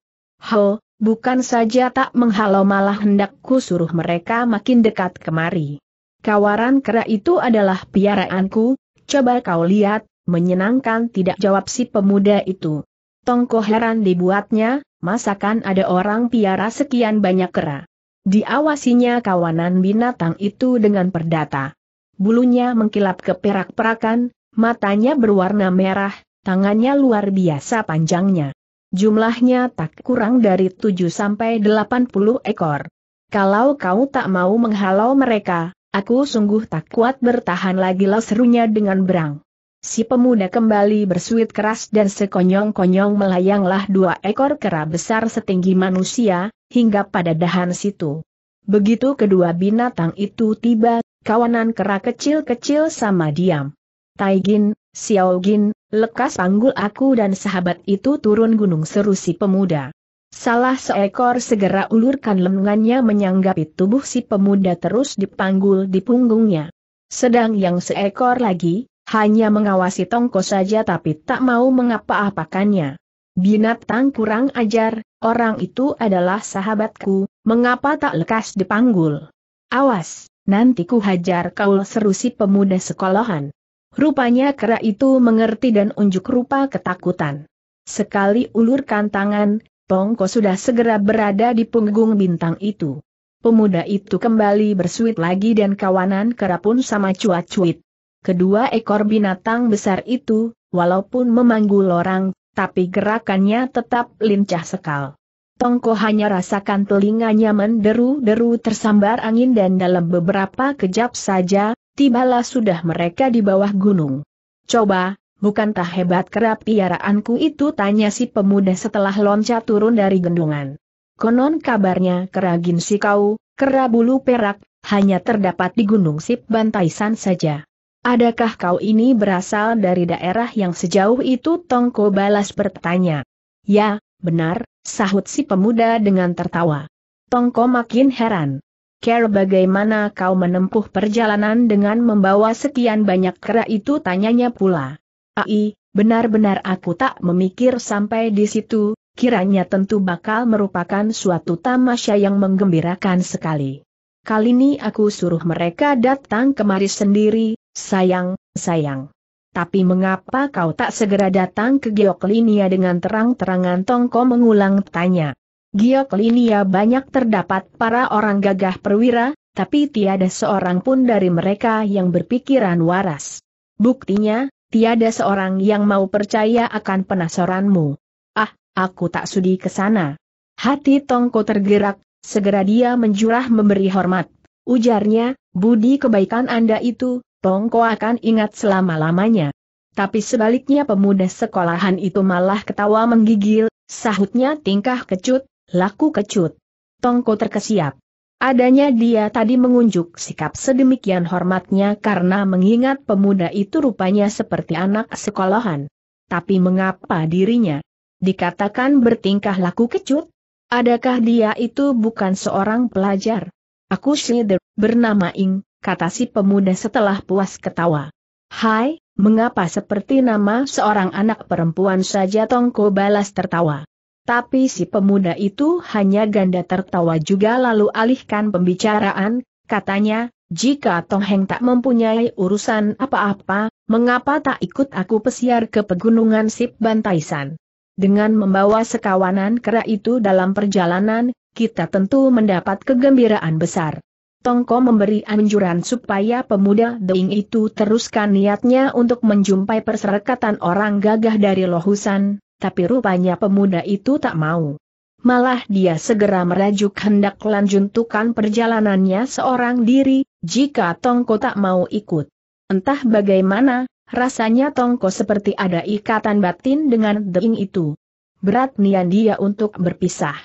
Ho, bukan saja tak menghalau malah hendak ku suruh mereka makin dekat kemari. Kawaran kera itu adalah piaraanku, coba kau lihat, menyenangkan tidak jawab si pemuda itu. Tongko heran dibuatnya, masakan ada orang piara sekian banyak kera. Diawasinya kawanan binatang itu dengan perdata. Bulunya mengkilap keperak-perakan, matanya berwarna merah, tangannya luar biasa panjangnya. Jumlahnya tak kurang dari 7 sampai 80 ekor. Kalau kau tak mau menghalau mereka, aku sungguh tak kuat bertahan lagi lah serunya dengan berang. Si pemuda kembali bersuit keras dan sekonyong-konyong melayanglah dua ekor kera besar setinggi manusia, hingga pada dahan situ. Begitu kedua binatang itu tiba, kawanan kera kecil-kecil sama diam. Taigin, Xiaogin, lekas panggul aku dan sahabat itu turun gunung seru si pemuda. Salah seekor segera ulurkan lengannya menyanggapi tubuh si pemuda terus dipanggul di punggungnya. Sedang yang seekor lagi, hanya mengawasi Tongko saja tapi tak mau mengapa-apakannya. Binatang kurang ajar, orang itu adalah sahabatku, mengapa tak lekas dipanggul? Awas, nanti ku hajar kau seru si pemuda sekolahan. Rupanya kera itu mengerti dan unjuk rupa ketakutan. Sekali ulurkan tangan, Tongko sudah segera berada di punggung bintang itu. Pemuda itu kembali bersuit lagi dan kawanan kera pun sama cuat-cuit. Kedua ekor binatang besar itu, walaupun memanggul orang, tapi gerakannya tetap lincah sekal. Tongko hanya rasakan telinganya menderu-deru tersambar angin dan dalam beberapa kejap saja, tibalah sudah mereka di bawah gunung. Coba, bukankah hebat kerap piaraanku itu tanya si pemuda setelah loncat turun dari gendungan. Konon kabarnya keragin si kau, kera bulu perak, hanya terdapat di gunung Sip Bantaisan saja. Adakah kau ini berasal dari daerah yang sejauh itu Tongko balas bertanya. Ya, benar, sahut si pemuda dengan tertawa. Tongko makin heran. Care bagaimana kau menempuh perjalanan dengan membawa sekian banyak kera itu tanyanya pula. Ai, benar-benar aku tak memikir sampai di situ, kiranya tentu bakal merupakan suatu tamasya yang menggembirakan sekali. Kali ini aku suruh mereka datang kemari sendiri, Sayang, sayang. Tapi mengapa kau tak segera datang ke Gioklinia dengan terang-terangan Tongko mengulang tanya. Gioklinia banyak terdapat para orang gagah perwira, tapi tiada seorang pun dari mereka yang berpikiran waras. Buktinya, tiada seorang yang mau percaya akan penasaranmu. Ah, aku tak sudi ke sana. Hati Tongko tergerak, segera dia menjurah memberi hormat. Ujarnya, budi kebaikan Anda itu, Tongko akan ingat selama-lamanya. Tapi sebaliknya pemuda sekolahan itu malah ketawa menggigil, sahutnya tingkah kecut, laku kecut. Tongko terkesiap. Adanya dia tadi mengunjuk sikap sedemikian hormatnya karena mengingat pemuda itu rupanya seperti anak sekolahan. Tapi mengapa dirinya dikatakan bertingkah laku kecut? Adakah dia itu bukan seorang pelajar? Aku Schneider, bernama Ing, kata si pemuda setelah puas ketawa. Hai, mengapa seperti nama seorang anak perempuan saja Tongko balas tertawa. Tapi si pemuda itu hanya ganda tertawa juga lalu alihkan pembicaraan, katanya, jika Tong Heng tak mempunyai urusan apa-apa, mengapa tak ikut aku pesiar ke pegunungan Sip Bantaisan? Dengan membawa sekawanan kera itu dalam perjalanan, kita tentu mendapat kegembiraan besar. Tongko memberi anjuran supaya pemuda Deing itu teruskan niatnya untuk menjumpai perserikatan orang gagah dari Lohusan, tapi rupanya pemuda itu tak mau. Malah dia segera merajuk hendak lanjutkan perjalanannya seorang diri, jika Tongko tak mau ikut. Entah bagaimana, rasanya Tongko seperti ada ikatan batin dengan Deing itu. Berat niat dia untuk berpisah.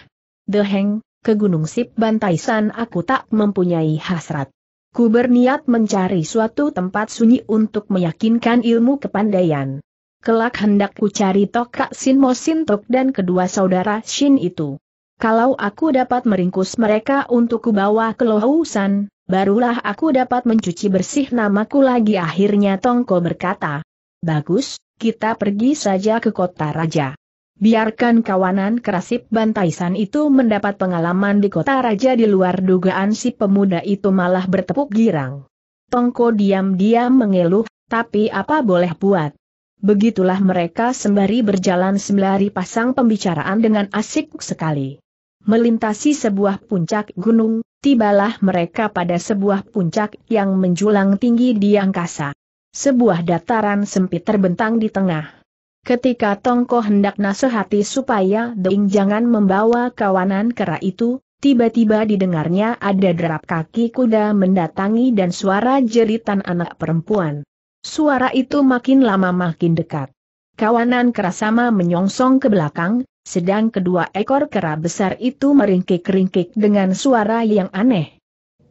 Deheng, ke Gunung Sip Bantaisan aku tak mempunyai hasrat. Ku berniat mencari suatu tempat sunyi untuk meyakinkan ilmu kepandaian. Kelak hendak ku cari Tokak Sin Mo Sin Tok dan kedua saudara Shin itu. Kalau aku dapat meringkus mereka untuk ku bawa ke Lohausan, barulah aku dapat mencuci bersih namaku lagi akhirnya Tongko berkata. Bagus, kita pergi saja ke kota raja. Biarkan kawanan kerasip bantaisan itu mendapat pengalaman di kota raja di luar dugaan si pemuda itu malah bertepuk girang. Tongko diam-diam mengeluh, tapi apa boleh buat. Begitulah mereka sembari berjalan sembari pasang pembicaraan dengan asik sekali. Melintasi sebuah puncak gunung, tibalah mereka pada sebuah puncak yang menjulang tinggi di angkasa. Sebuah dataran sempit terbentang di tengah. Ketika Tongko hendak nasihati supaya Deing jangan membawa kawanan kera itu, tiba-tiba didengarnya ada derap kaki kuda mendatangi dan suara jeritan anak perempuan. Suara itu makin lama makin dekat. Kawanan kera sama menyongsong ke belakang, sedang kedua ekor kera besar itu meringkik-ringkik dengan suara yang aneh.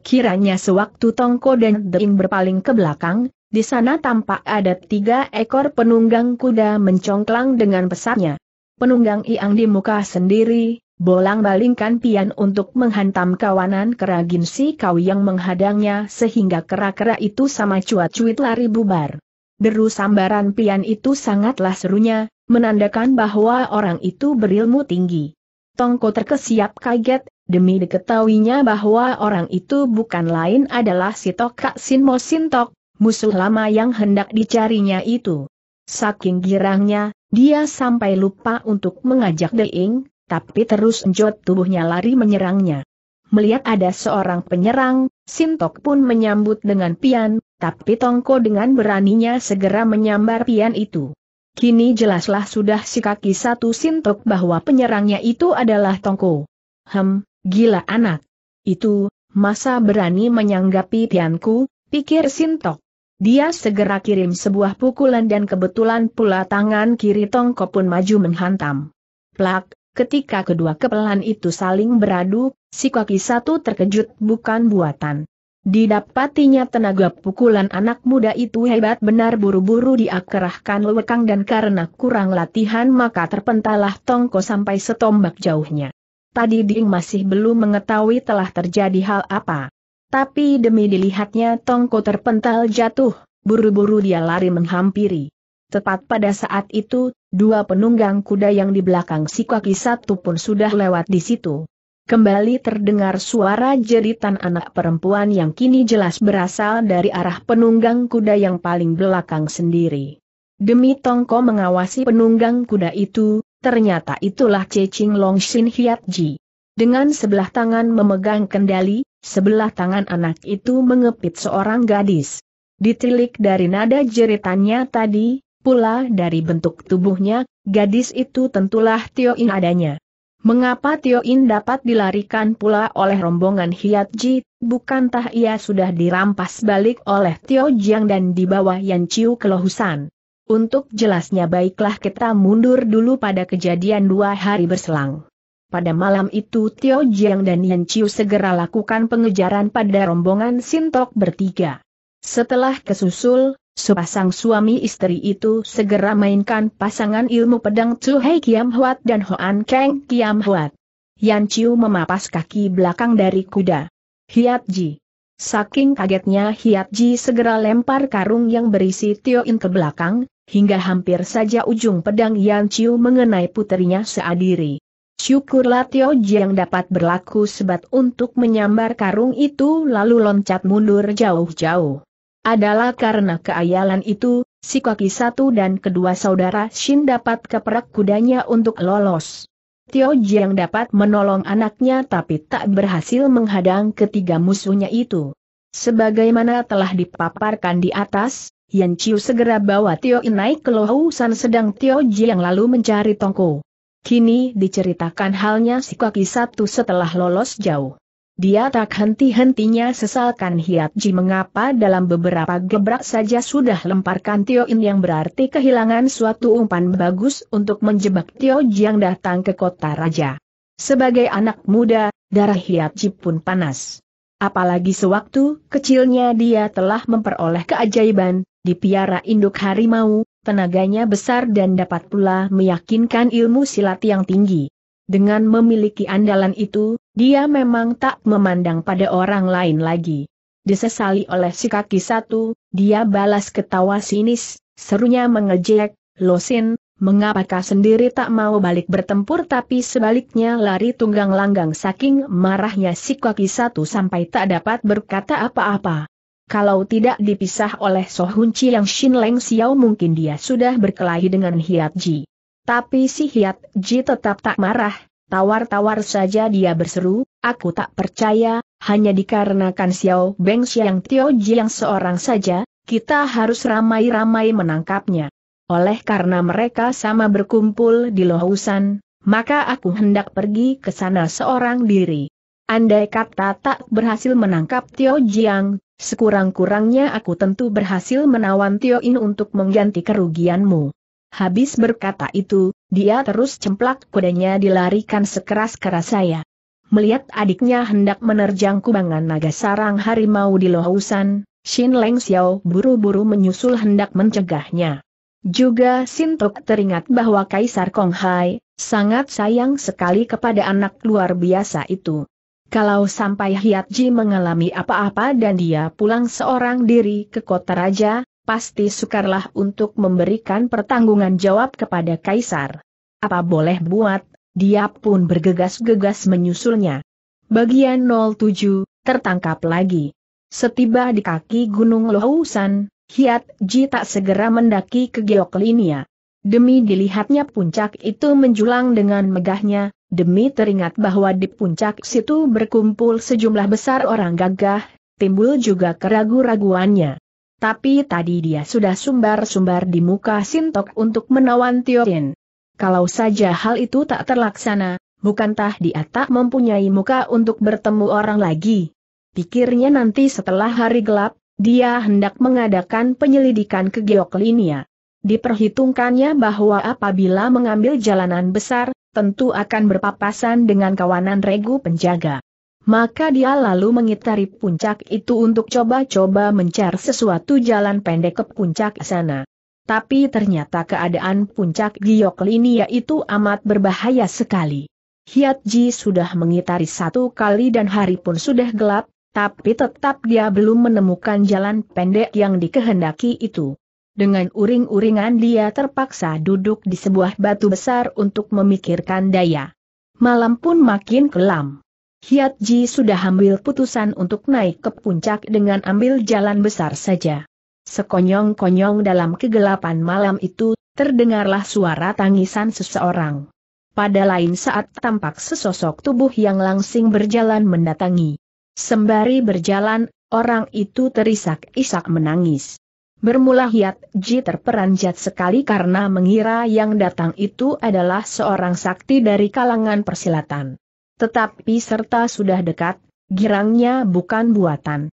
Kiranya sewaktu Tongko dan Deing berpaling ke belakang, di sana tampak ada tiga ekor penunggang kuda mencongklang dengan pesatnya. Penunggang Iang di muka sendiri, bolang-balingkan pian untuk menghantam kawanan kera Ginsi Kau yang menghadangnya sehingga kera-kera itu sama cuat-cuit lari bubar. Deru sambaran pian itu sangatlah serunya, menandakan bahwa orang itu berilmu tinggi. Tongko terkesiap kaget, demi diketahuinya bahwa orang itu bukan lain adalah si Tokak Sinmo Sintok, musuh lama yang hendak dicarinya itu. Saking girangnya, dia sampai lupa untuk mengajak Deing, tapi terus enjot tubuhnya lari menyerangnya. Melihat ada seorang penyerang, Sintok pun menyambut dengan pian, tapi Tongko dengan beraninya segera menyambar pian itu. Kini jelaslah sudah si kaki satu Sintok bahwa penyerangnya itu adalah Tongko. Hem, gila anak. Itu, masa berani menyanggapi pianku, pikir Sintok. Dia segera kirim sebuah pukulan dan kebetulan pula tangan kiri Tongko pun maju menghantam. Plak, ketika kedua kepelan itu saling beradu, si kaki satu terkejut bukan buatan. Didapatinya tenaga pukulan anak muda itu hebat benar buru-buru diakerahkan lewekang dan karena kurang latihan maka terpentalah Tongko sampai setombak jauhnya. Tadi Ding masih belum mengetahui telah terjadi hal apa. Tapi demi dilihatnya Tongko terpental jatuh, buru-buru dia lari menghampiri. Tepat pada saat itu, dua penunggang kuda yang di belakang si kaki satu pun sudah lewat di situ. Kembali terdengar suara jeritan anak perempuan yang kini jelas berasal dari arah penunggang kuda yang paling belakang sendiri. Demi Tongko mengawasi penunggang kuda itu, ternyata itulah Cecing Long Shin Hiat Ji. Dengan sebelah tangan memegang kendali, sebelah tangan anak itu mengepit seorang gadis. Ditilik dari nada jeritannya tadi, pula dari bentuk tubuhnya, gadis itu tentulah Tio In adanya. Mengapa Tio In dapat dilarikan pula oleh rombongan Hiat Ji, bukankah ia sudah dirampas balik oleh Tio Jiang dan dibawa Yan Chiu ke Lohusan? Untuk jelasnya baiklah kita mundur dulu pada kejadian dua hari berselang. Pada malam itu Tio Jiang dan Yan Chiu segera lakukan pengejaran pada rombongan Sintok bertiga. Setelah kesusul, sepasang suami istri itu segera mainkan pasangan ilmu pedang Chu Hei Kiam Huat dan Hoan Keng Kiam Huat. Yan Chiu memapas kaki belakang dari kuda. Hiat Ji. Saking kagetnya Hiat Ji segera lempar karung yang berisi Tio In ke belakang, hingga hampir saja ujung pedang Yan Chiu mengenai puterinya seadiri. Syukurlah Tio Jiang dapat berlaku sebat untuk menyambar karung itu lalu loncat mundur jauh-jauh. Adalah karena keayalan itu, si kaki satu dan kedua saudara Shin dapat keperak kudanya untuk lolos. Tio Jiang dapat menolong anaknya tapi tak berhasil menghadang ketiga musuhnya itu. Sebagaimana telah dipaparkan di atas, Yan Chiu segera bawa Tio In naik ke Lohusan sedang Tio Jiang lalu mencari Tongko. Kini diceritakan halnya si kaki satu setelah lolos jauh. Dia tak henti-hentinya sesalkan Hiat Ji mengapa dalam beberapa gebrak saja sudah lemparkan Tio In yang berarti kehilangan suatu umpan bagus untuk menjebak Tio Ji yang datang ke kota raja. Sebagai anak muda, darah Hiat Ji pun panas. Apalagi sewaktu kecilnya dia telah memperoleh keajaiban, di piara induk harimau, tenaganya besar dan dapat pula meyakinkan ilmu silat yang tinggi. Dengan memiliki andalan itu, dia memang tak memandang pada orang lain lagi. Disesali oleh si kaki satu, dia balas ketawa sinis, serunya mengejek, Losin, mengapakah sendiri tak mau balik bertempur tapi sebaliknya lari tunggang langgang saking marahnya si kaki satu sampai tak dapat berkata apa-apa. Kalau tidak dipisah oleh Sohunci yang Shin Leng Xiao mungkin dia sudah berkelahi dengan Hiat Ji. Tapi si Hiat Ji tetap tak marah, tawar-tawar saja dia berseru, aku tak percaya, hanya dikarenakan Xiao Beng Xiang Tio Ji yang seorang saja, kita harus ramai-ramai menangkapnya. Oleh karena mereka sama berkumpul di Lohusan, maka aku hendak pergi ke sana seorang diri. Andai kata tak berhasil menangkap Tio Jiang, Sekurang-kurangnya aku tentu berhasil menawan Tio In untuk mengganti kerugianmu. Habis berkata itu, dia terus cemplak kudanya dilarikan sekeras-keras saya. Melihat adiknya hendak menerjang kubangan naga sarang harimau di Lohausan, Shin Leng Xiao buru-buru menyusul hendak mencegahnya. Juga Sintok teringat bahwa Kaisar Kong Hai, sangat sayang sekali kepada anak luar biasa itu. Kalau sampai Hiat Ji mengalami apa-apa dan dia pulang seorang diri ke kota raja, pasti sukarlah untuk memberikan pertanggungan jawab kepada kaisar. Apa boleh buat, dia pun bergegas-gegas menyusulnya. Bagian 07, tertangkap lagi. Setiba di kaki Gunung Lohausan, Hiat Ji tak segera mendaki ke Geoklinia. Demi dilihatnya puncak itu menjulang dengan megahnya, Demi teringat bahwa di puncak situ berkumpul sejumlah besar orang gagah, timbul juga keragu-raguannya. Tapi tadi dia sudah sumbar-sumbar di muka Sintok untuk menawan Tiorin. Kalau saja hal itu tak terlaksana, bukankah dia tak mempunyai muka untuk bertemu orang lagi? Pikirnya nanti setelah hari gelap, dia hendak mengadakan penyelidikan ke Geoklinia. Diperhitungkannya bahwa apabila mengambil jalanan besar, tentu akan berpapasan dengan kawanan regu penjaga. Maka dia lalu mengitari puncak itu untuk coba-coba mencari sesuatu jalan pendek ke puncak sana. Tapi ternyata keadaan puncak Giok Linia itu amat berbahaya sekali. Hiat Ji sudah mengitari satu kali dan hari pun sudah gelap, tapi tetap dia belum menemukan jalan pendek yang dikehendaki itu. Dengan uring-uringan dia terpaksa duduk di sebuah batu besar untuk memikirkan daya. Malam pun makin kelam. Hiat Ji sudah ambil putusan untuk naik ke puncak dengan ambil jalan besar saja. Sekonyong-konyong dalam kegelapan malam itu, terdengarlah suara tangisan seseorang. Pada lain saat tampak sesosok tubuh yang langsing berjalan mendatangi. Sembari berjalan, orang itu terisak-isak menangis. Bermula Hiat Ji terperanjat sekali karena mengira yang datang itu adalah seorang sakti dari kalangan persilatan. Tetapi serta sudah dekat, girangnya bukan buatan.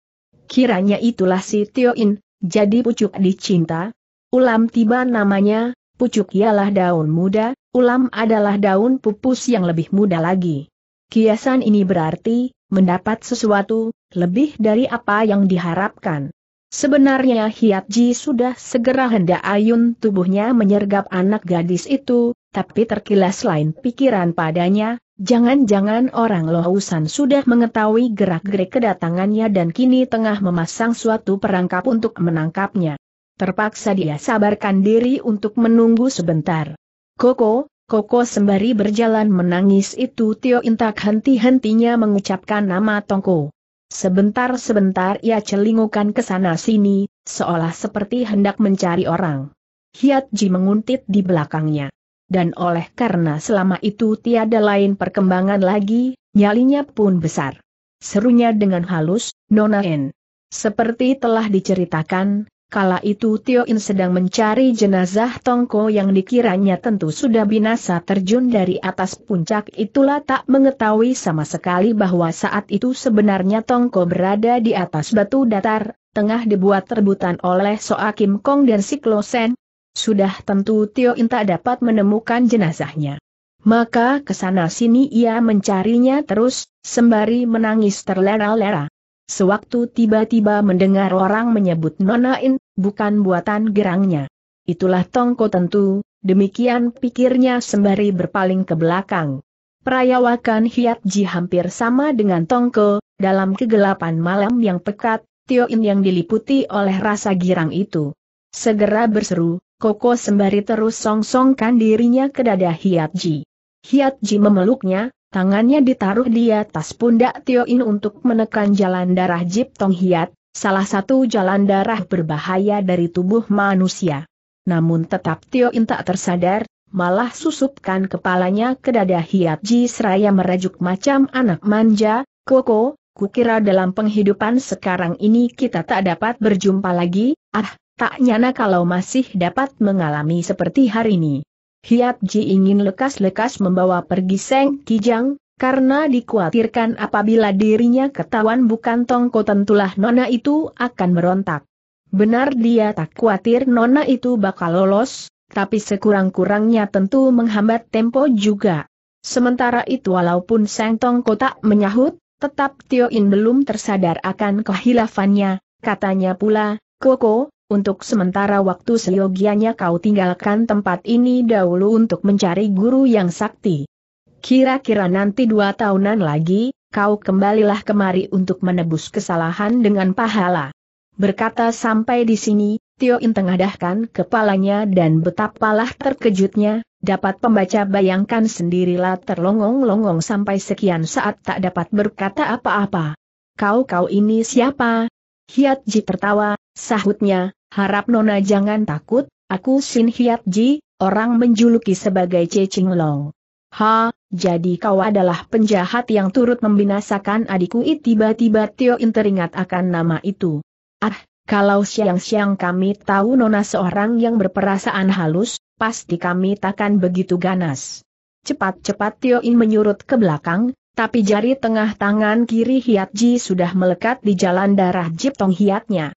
Kiranya itulah si Tio In, jadi pucuk dicinta. Ulam tiba namanya, pucuk ialah daun muda, ulam adalah daun pupus yang lebih muda lagi. Kiasan ini berarti, mendapat sesuatu, lebih dari apa yang diharapkan. Sebenarnya Hiat Ji sudah segera hendak ayun tubuhnya menyergap anak gadis itu, tapi terkilas lain pikiran padanya, jangan-jangan orang Lohausan sudah mengetahui gerak-gerik kedatangannya dan kini tengah memasang suatu perangkap untuk menangkapnya. Terpaksa dia sabarkan diri untuk menunggu sebentar. Koko, Koko sembari berjalan menangis itu Tio Intak henti-hentinya mengucapkan nama Tongko. Sebentar-sebentar ia celingukan ke sana sini, seolah seperti hendak mencari orang. Hiat Ji menguntit di belakangnya. Dan oleh karena selama itu tiada lain perkembangan lagi, nyalinya pun besar. Serunya dengan halus, Nona En. Seperti telah diceritakan, Kala itu Tio In sedang mencari jenazah Tongko yang dikiranya tentu sudah binasa terjun dari atas puncak itulah tak mengetahui sama sekali bahwa saat itu sebenarnya Tongko berada di atas batu datar, tengah dibuat rebutan oleh Soa Kim Kong dan Siklosen. Sudah tentu Tio In tak dapat menemukan jenazahnya. Maka ke sana sini ia mencarinya terus, sembari menangis terlera-lera. Sewaktu tiba-tiba mendengar orang menyebut Nonain, bukan buatan gerangnya. Itulah Tongko tentu, demikian pikirnya sembari berpaling ke belakang. Perayawakan Hiat Ji hampir sama dengan Tongko, dalam kegelapan malam yang pekat, Tio In yang diliputi oleh rasa girang itu. Segera berseru, Koko sembari terus song-songkan dirinya ke dada Hiat Ji. Hiat Ji memeluknya, Tangannya ditaruh di atas pundak Tio In untuk menekan jalan darah Jip Tong Hiat, salah satu jalan darah berbahaya dari tubuh manusia. Namun tetap Tio In tak tersadar, malah susupkan kepalanya ke dada Hiat Ji seraya merajuk macam anak manja, Koko, kukira dalam penghidupan sekarang ini kita tak dapat berjumpa lagi, ah, tak nyana kalau masih dapat mengalami seperti hari ini. Hiat Ji ingin lekas-lekas membawa pergi Seng Kijang, karena dikhawatirkan apabila dirinya ketahuan bukan Tongko tentulah nona itu akan merontak. Benar dia tak khawatir nona itu bakal lolos, tapi sekurang-kurangnya tentu menghambat tempo juga. Sementara itu walaupun Sang Tong tak menyahut, tetap Tio In belum tersadar akan kehilafannya, katanya pula, Koko, untuk sementara waktu seyogianya kau tinggalkan tempat ini dahulu untuk mencari guru yang sakti. Kira-kira nanti dua tahunan lagi, kau kembalilah kemari untuk menebus kesalahan dengan pahala. Berkata sampai di sini, Tio In tengadahkan kepalanya dan betapalah terkejutnya, dapat pembaca bayangkan sendirilah terlongong-longong sampai sekian saat tak dapat berkata apa-apa. Kau-kau ini siapa? Hiat Ji tertawa, sahutnya, harap nona jangan takut, aku Sin Hiat Ji, orang menjuluki sebagai Cecing Long. Ha, jadi kau adalah penjahat yang turut membinasakan adikku tiba-tiba Tio In teringat akan nama itu. Ah, kalau siang-siang kami tahu nona seorang yang berperasaan halus, pasti kami takkan begitu ganas. Cepat-cepat Tio In menyurut ke belakang, tapi jari tengah tangan kiri Hiat Ji sudah melekat di jalan darah Jip Tong Hiatnya.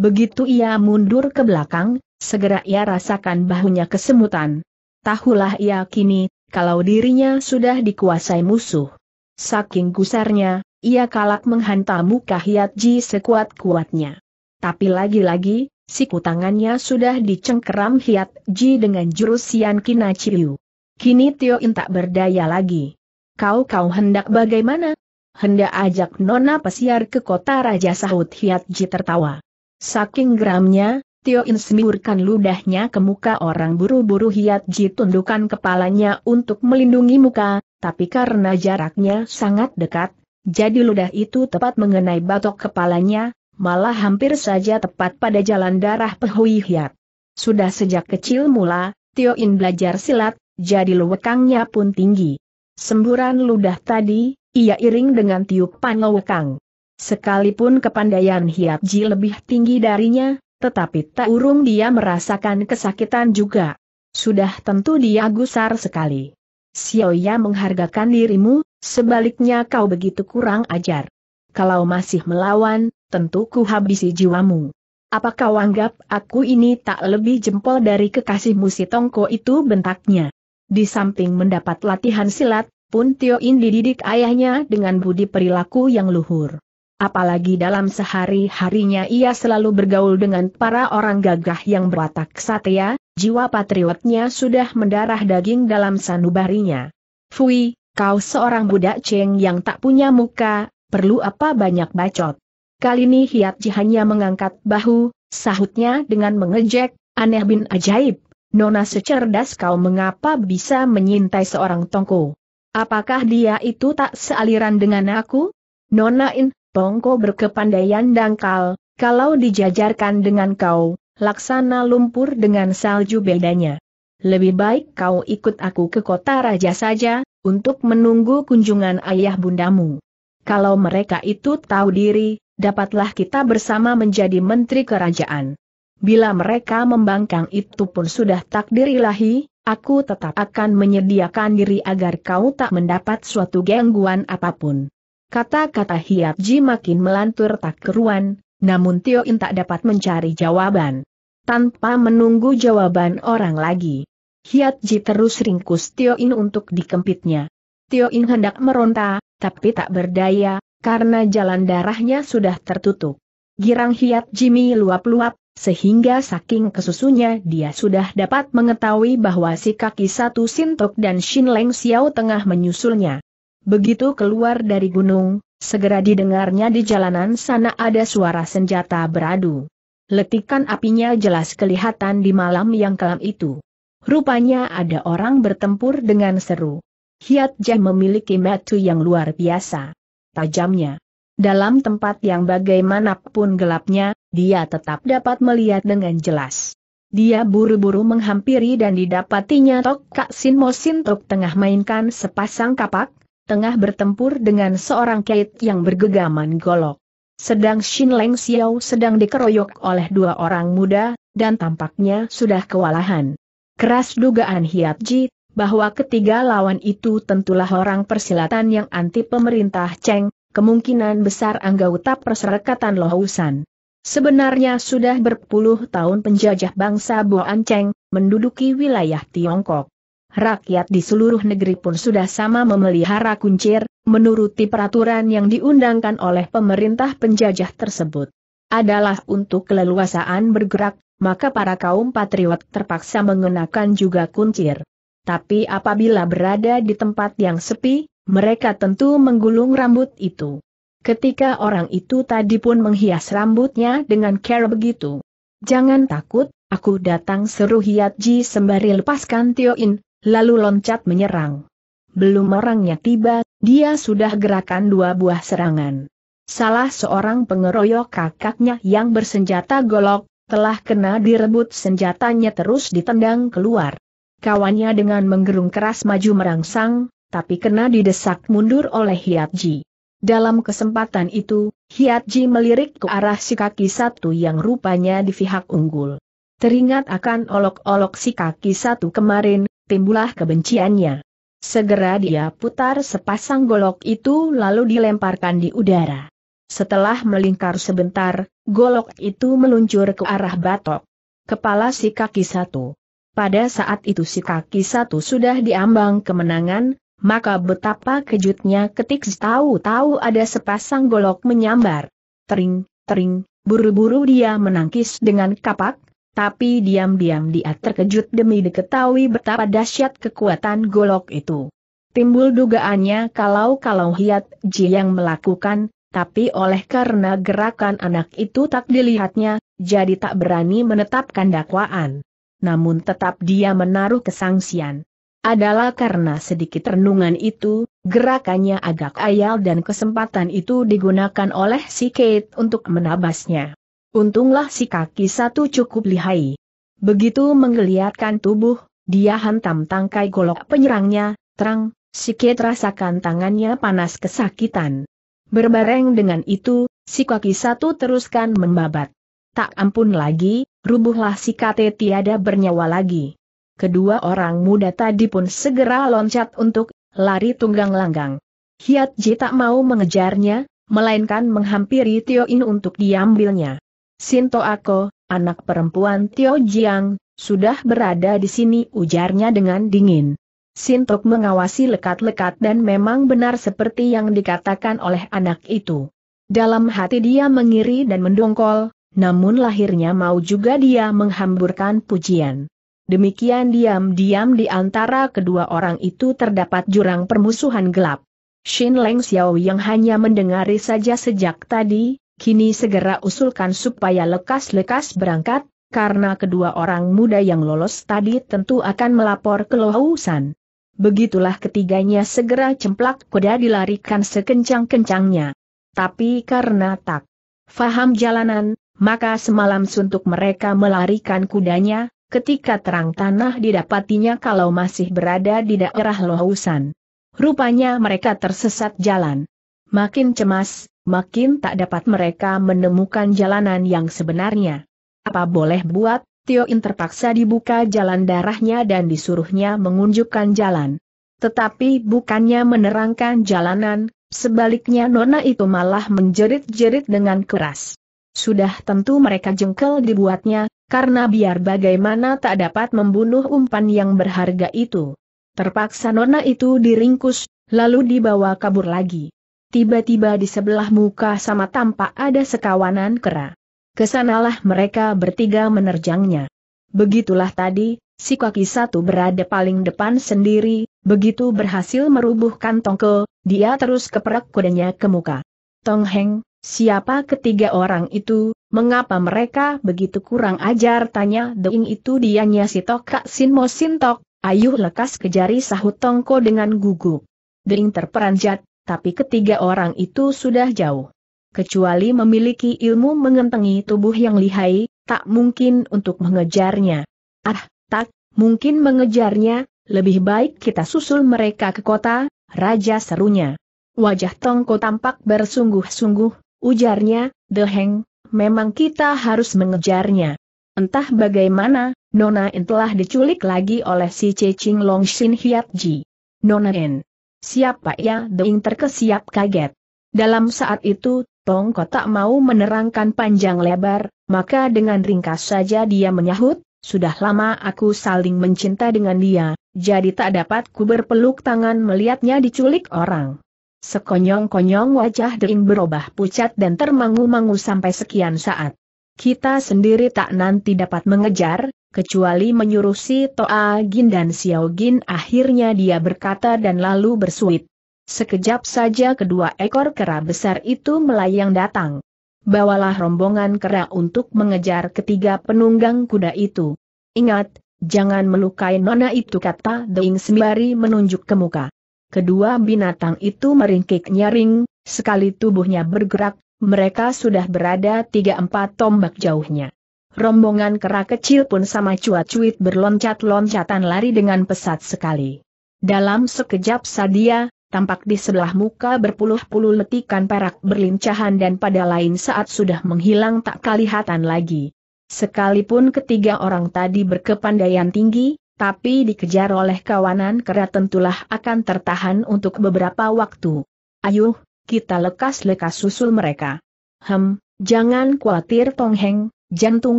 Begitu ia mundur ke belakang, segera ia rasakan bahunya kesemutan. Tahulah ia kini, kalau dirinya sudah dikuasai musuh. Saking gusarnya, ia kalak menghantam muka Hiat Ji sekuat-kuatnya. Tapi lagi-lagi, siku tangannya sudah dicengkeram Hiat Ji dengan jurus Sian Kina Ciu. Kini Tio In tak berdaya lagi. Kau-kau hendak bagaimana? Hendak ajak Nona pesiar ke kota Raja sahut Hiat Ji tertawa. Saking geramnya, Tio In semiurkan ludahnya ke muka orang buru-buru Hiat Ji tundukkan kepalanya untuk melindungi muka, tapi karena jaraknya sangat dekat, jadi ludah itu tepat mengenai batok kepalanya, malah hampir saja tepat pada jalan darah Pehui Hiat. Sudah sejak kecil mula, Tio In belajar silat, jadi lewekangnya pun tinggi. Semburan ludah tadi, ia iring dengan tiupan lewekang. Sekalipun kepandaian Hiat Ji lebih tinggi darinya, tetapi tak urung dia merasakan kesakitan juga. Sudah tentu dia gusar sekali. Xiaoya menghargakan dirimu, sebaliknya kau begitu kurang ajar. Kalau masih melawan, tentu ku habisi jiwamu. Apa kau anggap aku ini tak lebih jempol dari kekasihmu si Tongko itu bentaknya. Di samping mendapat latihan silat, pun Tio In dididik ayahnya dengan budi perilaku yang luhur. Apalagi dalam sehari-harinya ia selalu bergaul dengan para orang gagah yang berwatak satya, jiwa patriotnya sudah mendarah daging dalam sanubarinya. Fui, kau seorang budak ceng yang tak punya muka, perlu apa banyak bacot. Kali ini Hiat Ji hanya mengangkat bahu, sahutnya dengan mengejek, aneh bin ajaib. Nona secerdas kau mengapa bisa menyintai seorang tongko? Apakah dia itu tak sealiran dengan aku? Nona in, tongko berkepandaian dangkal, kalau dijajarkan dengan kau, laksana lumpur dengan salju bedanya. Lebih baik kau ikut aku ke kota raja saja, untuk menunggu kunjungan ayah bundamu. Kalau mereka itu tahu diri, dapatlah kita bersama menjadi menteri kerajaan. Bila mereka membangkang itu pun sudah takdir ilahi, aku tetap akan menyediakan diri agar kau tak mendapat suatu gangguan apa pun. Kata-kata Hiat Ji makin melantur tak keruan, namun Tio In tak dapat mencari jawaban. Tanpa menunggu jawaban orang lagi. Hiat Ji terus ringkus Tio In untuk dikempitnya. Tio In hendak meronta, tapi tak berdaya, karena jalan darahnya sudah tertutup. Girang hiat Jimmy luap-luap, sehingga saking kesusunya dia sudah dapat mengetahui bahwa si kaki satu Sintok dan Shin Leng Xiao tengah menyusulnya. Begitu keluar dari gunung, segera didengarnya di jalanan sana ada suara senjata beradu. Letikan apinya jelas kelihatan di malam yang kelam itu. Rupanya ada orang bertempur dengan seru. Hiat Jai memiliki metu yang luar biasa tajamnya. dalam tempat yang bagaimanapun gelapnya, dia tetap dapat melihat dengan jelas. Dia buru-buru menghampiri dan didapatinya Tok Kak Sin Mo Sin Tok tengah mainkan sepasang kapak, tengah bertempur dengan seorang kait yang bergegaman golok. Sedang Shin Leng Xiao sedang dikeroyok oleh dua orang muda, dan tampaknya sudah kewalahan. Keras dugaan Hiat Ji, bahwa ketiga lawan itu tentulah orang persilatan yang anti pemerintah Cheng, kemungkinan besar anggota perserikatan Lohusan. Sebenarnya sudah berpuluh tahun penjajah bangsa Boan Cheng, menduduki wilayah Tiongkok. Rakyat di seluruh negeri pun sudah sama memelihara kuncir, menuruti peraturan yang diundangkan oleh pemerintah penjajah tersebut. Adalah untuk keleluasaan bergerak, maka para kaum patriot terpaksa mengenakan juga kuncir. Tapi apabila berada di tempat yang sepi, mereka tentu menggulung rambut itu. Ketika orang itu tadi pun menghias rambutnya dengan care begitu. Jangan takut, aku datang seru Hiat Ji sembari lepaskan Tio In, lalu loncat menyerang. Belum orangnya tiba, dia sudah gerakan dua buah serangan. Salah seorang pengeroyok kakaknya yang bersenjata golok, telah kena direbut senjatanya terus ditendang keluar. Kawannya dengan menggerung keras maju merangsang, tapi kena didesak mundur oleh Hiat Ji. Dalam kesempatan itu, Hiatji melirik ke arah si kaki satu yang rupanya di pihak unggul. Teringat akan olok-olok si kaki satu kemarin, timbullah kebenciannya. Segera dia putar sepasang golok itu lalu dilemparkan di udara. Setelah melingkar sebentar, golok itu meluncur ke arah batok. Kepala si kaki satu. Pada saat itu si kaki satu sudah diambang kemenangan, maka betapa kejutnya ketik tahu-tahu ada sepasang golok menyambar. Tering, tering, buru-buru dia menangkis dengan kapak, tapi diam-diam dia terkejut demi diketahui betapa dahsyat kekuatan golok itu. Timbul dugaannya kalau-kalau Hiat Ji yang melakukan, tapi oleh karena gerakan anak itu tak dilihatnya, jadi tak berani menetapkan dakwaan. Namun tetap dia menaruh kesangsian adalah karena sedikit renungan itu, gerakannya agak ayal dan kesempatan itu digunakan oleh si Kate untuk menabasnya. Untunglah si kaki satu cukup lihai. Begitu menggeliatkan tubuh, dia hantam tangkai golok penyerangnya, terang, si Kate rasakan tangannya panas kesakitan. Berbareng dengan itu, si kaki satu teruskan membabat. Tak ampun lagi, rubuhlah si Kate tiada bernyawa lagi. Kedua orang muda tadi pun segera loncat untuk lari tunggang langgang. Hiat Ji tak mau mengejarnya, melainkan menghampiri Tio In untuk diambilnya. Sinto Ako, anak perempuan Tio Jiang, sudah berada di sini ujarnya dengan dingin. Sintok mengawasi lekat-lekat dan memang benar seperti yang dikatakan oleh anak itu. Dalam hati dia mengiri dan mendongkol, namun lahirnya mau juga dia menghamburkan pujian. Demikian diam-diam di antara kedua orang itu terdapat jurang permusuhan gelap. Shin Leng Xiao yang hanya mendengari saja sejak tadi, kini segera usulkan supaya lekas-lekas berangkat, karena kedua orang muda yang lolos tadi tentu akan melapor ke Lohausan. Begitulah ketiganya segera cemplak kuda dilarikan sekencang-kencangnya. Tapi karena tak faham jalanan, maka semalam suntuk mereka melarikan kudanya, ketika terang tanah didapatinya kalau masih berada di daerah Lohausan. Rupanya mereka tersesat jalan. Makin cemas, makin tak dapat mereka menemukan jalanan yang sebenarnya. Apa boleh buat, Tio In terpaksa dibuka jalan darahnya dan disuruhnya mengunjukkan jalan. Tetapi bukannya menerangkan jalanan, sebaliknya nona itu malah menjerit-jerit dengan keras. Sudah tentu mereka jengkel dibuatnya, karena biar bagaimana tak dapat membunuh umpan yang berharga itu. Terpaksa nona itu diringkus, lalu dibawa kabur lagi. Tiba-tiba di sebelah muka sama tampak ada sekawanan kera. Ke sanalah mereka bertiga menerjangnya. Begitulah tadi, si kaki satu berada paling depan sendiri, begitu berhasil merubuhkan tongko, dia terus keperak kudanya ke muka. Tong Heng, siapa ketiga orang itu, Mengapa mereka begitu kurang ajar tanya Deing itu dianya si Tok Kak Sin Mo Sin Tok, ayuh lekas kejari sahut Tongko dengan gugup. Deing terperanjat, tapi ketiga orang itu sudah jauh. kecuali memiliki ilmu mengentengi tubuh yang lihai, tak mungkin untuk mengejarnya. Ah, tak, mungkin mengejarnya, lebih baik kita susul mereka ke kota, Raja serunya. Wajah Tongko tampak bersungguh-sungguh, ujarnya, Deheng, memang kita harus mengejarnya. Entah bagaimana, Nona En telah diculik lagi oleh si Cecing Long Sin Hiat Ji. Nona En. Siapa ya? Deing terkesiap kaget. Dalam saat itu, Tongko tak mau menerangkan panjang lebar, maka dengan ringkas saja dia menyahut, sudah lama aku saling mencinta dengan dia, jadi tak dapat ku berpeluk tangan melihatnya diculik orang. Sekonyong-konyong wajah Deing berubah pucat dan termangu-mangu sampai sekian saat. Kita sendiri tak nanti dapat mengejar, kecuali menyuruh si Toa Gin dan Xiao Gin akhirnya dia berkata dan lalu bersuit. Sekejap saja kedua ekor kera besar itu melayang datang. Bawalah rombongan kera untuk mengejar ketiga penunggang kuda itu. Ingat, jangan melukai nona itu kata Deing sembari menunjuk ke muka. Kedua binatang itu meringkik nyaring, sekali tubuhnya bergerak, mereka sudah berada tiga empat tombak jauhnya. Rombongan kera kecil pun sama cuat-cuit berloncat-loncatan lari dengan pesat sekali. Dalam sekejap sadia, tampak di sebelah muka berpuluh-puluh letikan perak berlincahan dan pada lain saat sudah menghilang tak kelihatan lagi. Sekalipun ketiga orang tadi berkepandaian tinggi, tapi dikejar oleh kawanan kera tentulah akan tertahan untuk beberapa waktu. Ayo, kita lekas-lekas susul mereka. Hem, jangan khawatir Tong Heng, jantung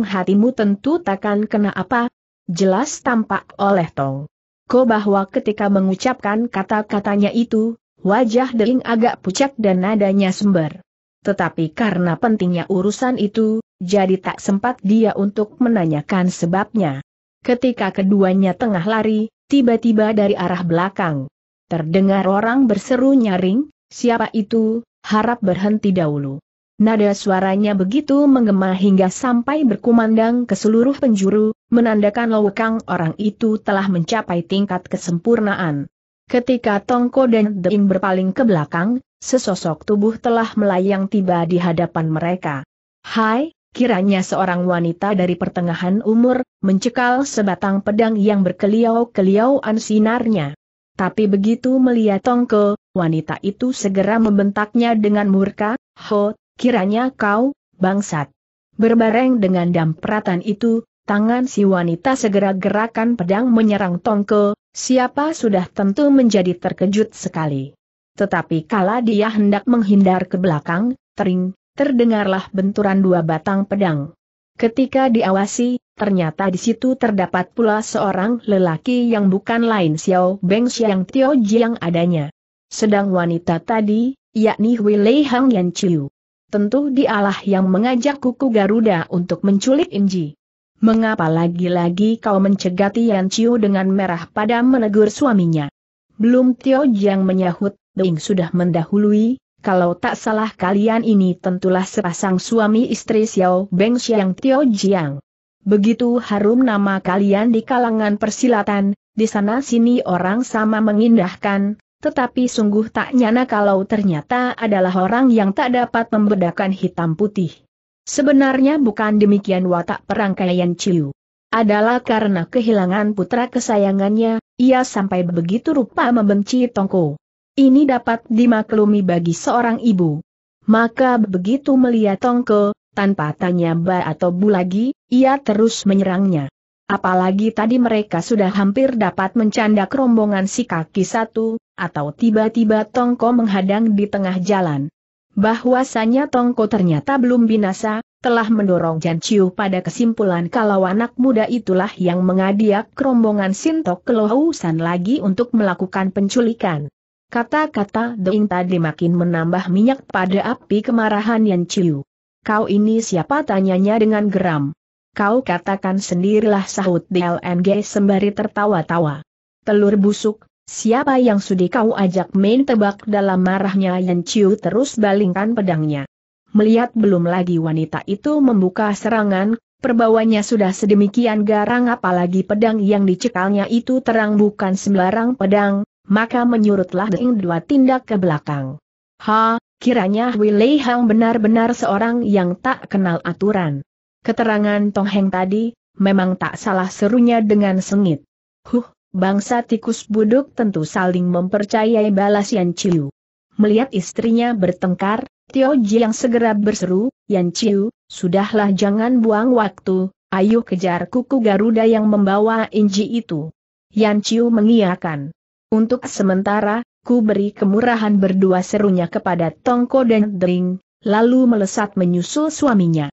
hatimu tentu takkan kena apa. Jelas tampak oleh Tong Ko bahwa ketika mengucapkan kata-katanya itu, wajah Deling agak pucat dan nadanya sember. Tetapi karena pentingnya urusan itu, jadi tak sempat dia untuk menanyakan sebabnya. Ketika keduanya tengah lari, tiba-tiba dari arah belakang. Terdengar orang berseru nyaring, siapa itu, harap berhenti dahulu. Nada suaranya begitu menggema hingga sampai berkumandang ke seluruh penjuru, menandakan lowekang orang itu telah mencapai tingkat kesempurnaan. Ketika Tongko dan Deing berpaling ke belakang, sesosok tubuh telah melayang tiba di hadapan mereka. Hai, kiranya seorang wanita dari pertengahan umur, mencekal sebatang pedang yang berkeliau-keliauan sinarnya. Tapi begitu melihat Tongko, wanita itu segera membentaknya dengan murka, Ho, kiranya kau, bangsat. Berbareng dengan dampratan itu, tangan si wanita segera gerakan pedang menyerang Tongke, siapa sudah tentu menjadi terkejut sekali. Tetapi kala dia hendak menghindar ke belakang, tering, terdengarlah benturan dua batang pedang. Ketika diawasi, ternyata di situ terdapat pula seorang lelaki yang bukan lain Xiao Beng Xiang Tio Jiang adanya. Sedang wanita tadi, yakni Hui Lei Hang Yan Chiu tentu dialah yang mengajak kuku Garuda untuk menculik Inji. Mengapa lagi-lagi kau mencegati Yan Chiu dengan merah pada menegur suaminya? Belum Tio Jiang menyahut, Bing sudah mendahului, kalau tak salah kalian ini tentulah sepasang suami istri Xiao Beng Xiang Tio Jiang. Begitu harum nama kalian di kalangan persilatan, di sana sini orang sama mengindahkan, tetapi sungguh tak nyana kalau ternyata adalah orang yang tak dapat membedakan hitam putih. Sebenarnya bukan demikian watak perangkaian Ciu. Adalah karena kehilangan putra kesayangannya, ia sampai begitu rupa membenci Tongko. Ini dapat dimaklumi bagi seorang ibu. Maka begitu melihat Tongko, tanpa tanya ba atau bu lagi, ia terus menyerangnya. Apalagi tadi mereka sudah hampir dapat mencandak rombongan si kaki satu, atau tiba-tiba Tongko menghadang di tengah jalan. Bahwasanya Tongko ternyata belum binasa, telah mendorong Jan Chiu pada kesimpulan kalau anak muda itulah yang mengadiak rombongan Sintok kelausan lagi untuk melakukan penculikan. Kata-kata Deing tadi makin menambah minyak pada api kemarahan Yan Chiu. Kau ini siapa tanyanya dengan geram. Kau katakan sendirilah sahut DLNG sembari tertawa-tawa. Telur busuk, siapa yang sudi kau ajak main tebak dalam marahnya Yan Chiu terus balingkan pedangnya. Melihat belum lagi wanita itu membuka serangan, perbawanya sudah sedemikian garang apalagi pedang yang dicekalnya itu terang bukan sembarang pedang, maka menyurutlah Ding dua tindak ke belakang. Ha, kiranya Willy Hang benar-benar seorang yang tak kenal aturan. Keterangan Tong Heng tadi, memang tak salah serunya dengan sengit. Huh, bangsa tikus buduk tentu saling mempercayai balas Yan Chiu. Melihat istrinya bertengkar, Tio Ji yang segera berseru, Yan Chiu, sudahlah jangan buang waktu, ayo kejar kuku Garuda yang membawa Inji itu. Yan Chiu mengiyakan. Untuk sementara, ku beri kemurahan berdua serunya kepada Tongko dan Dring, lalu melesat menyusul suaminya.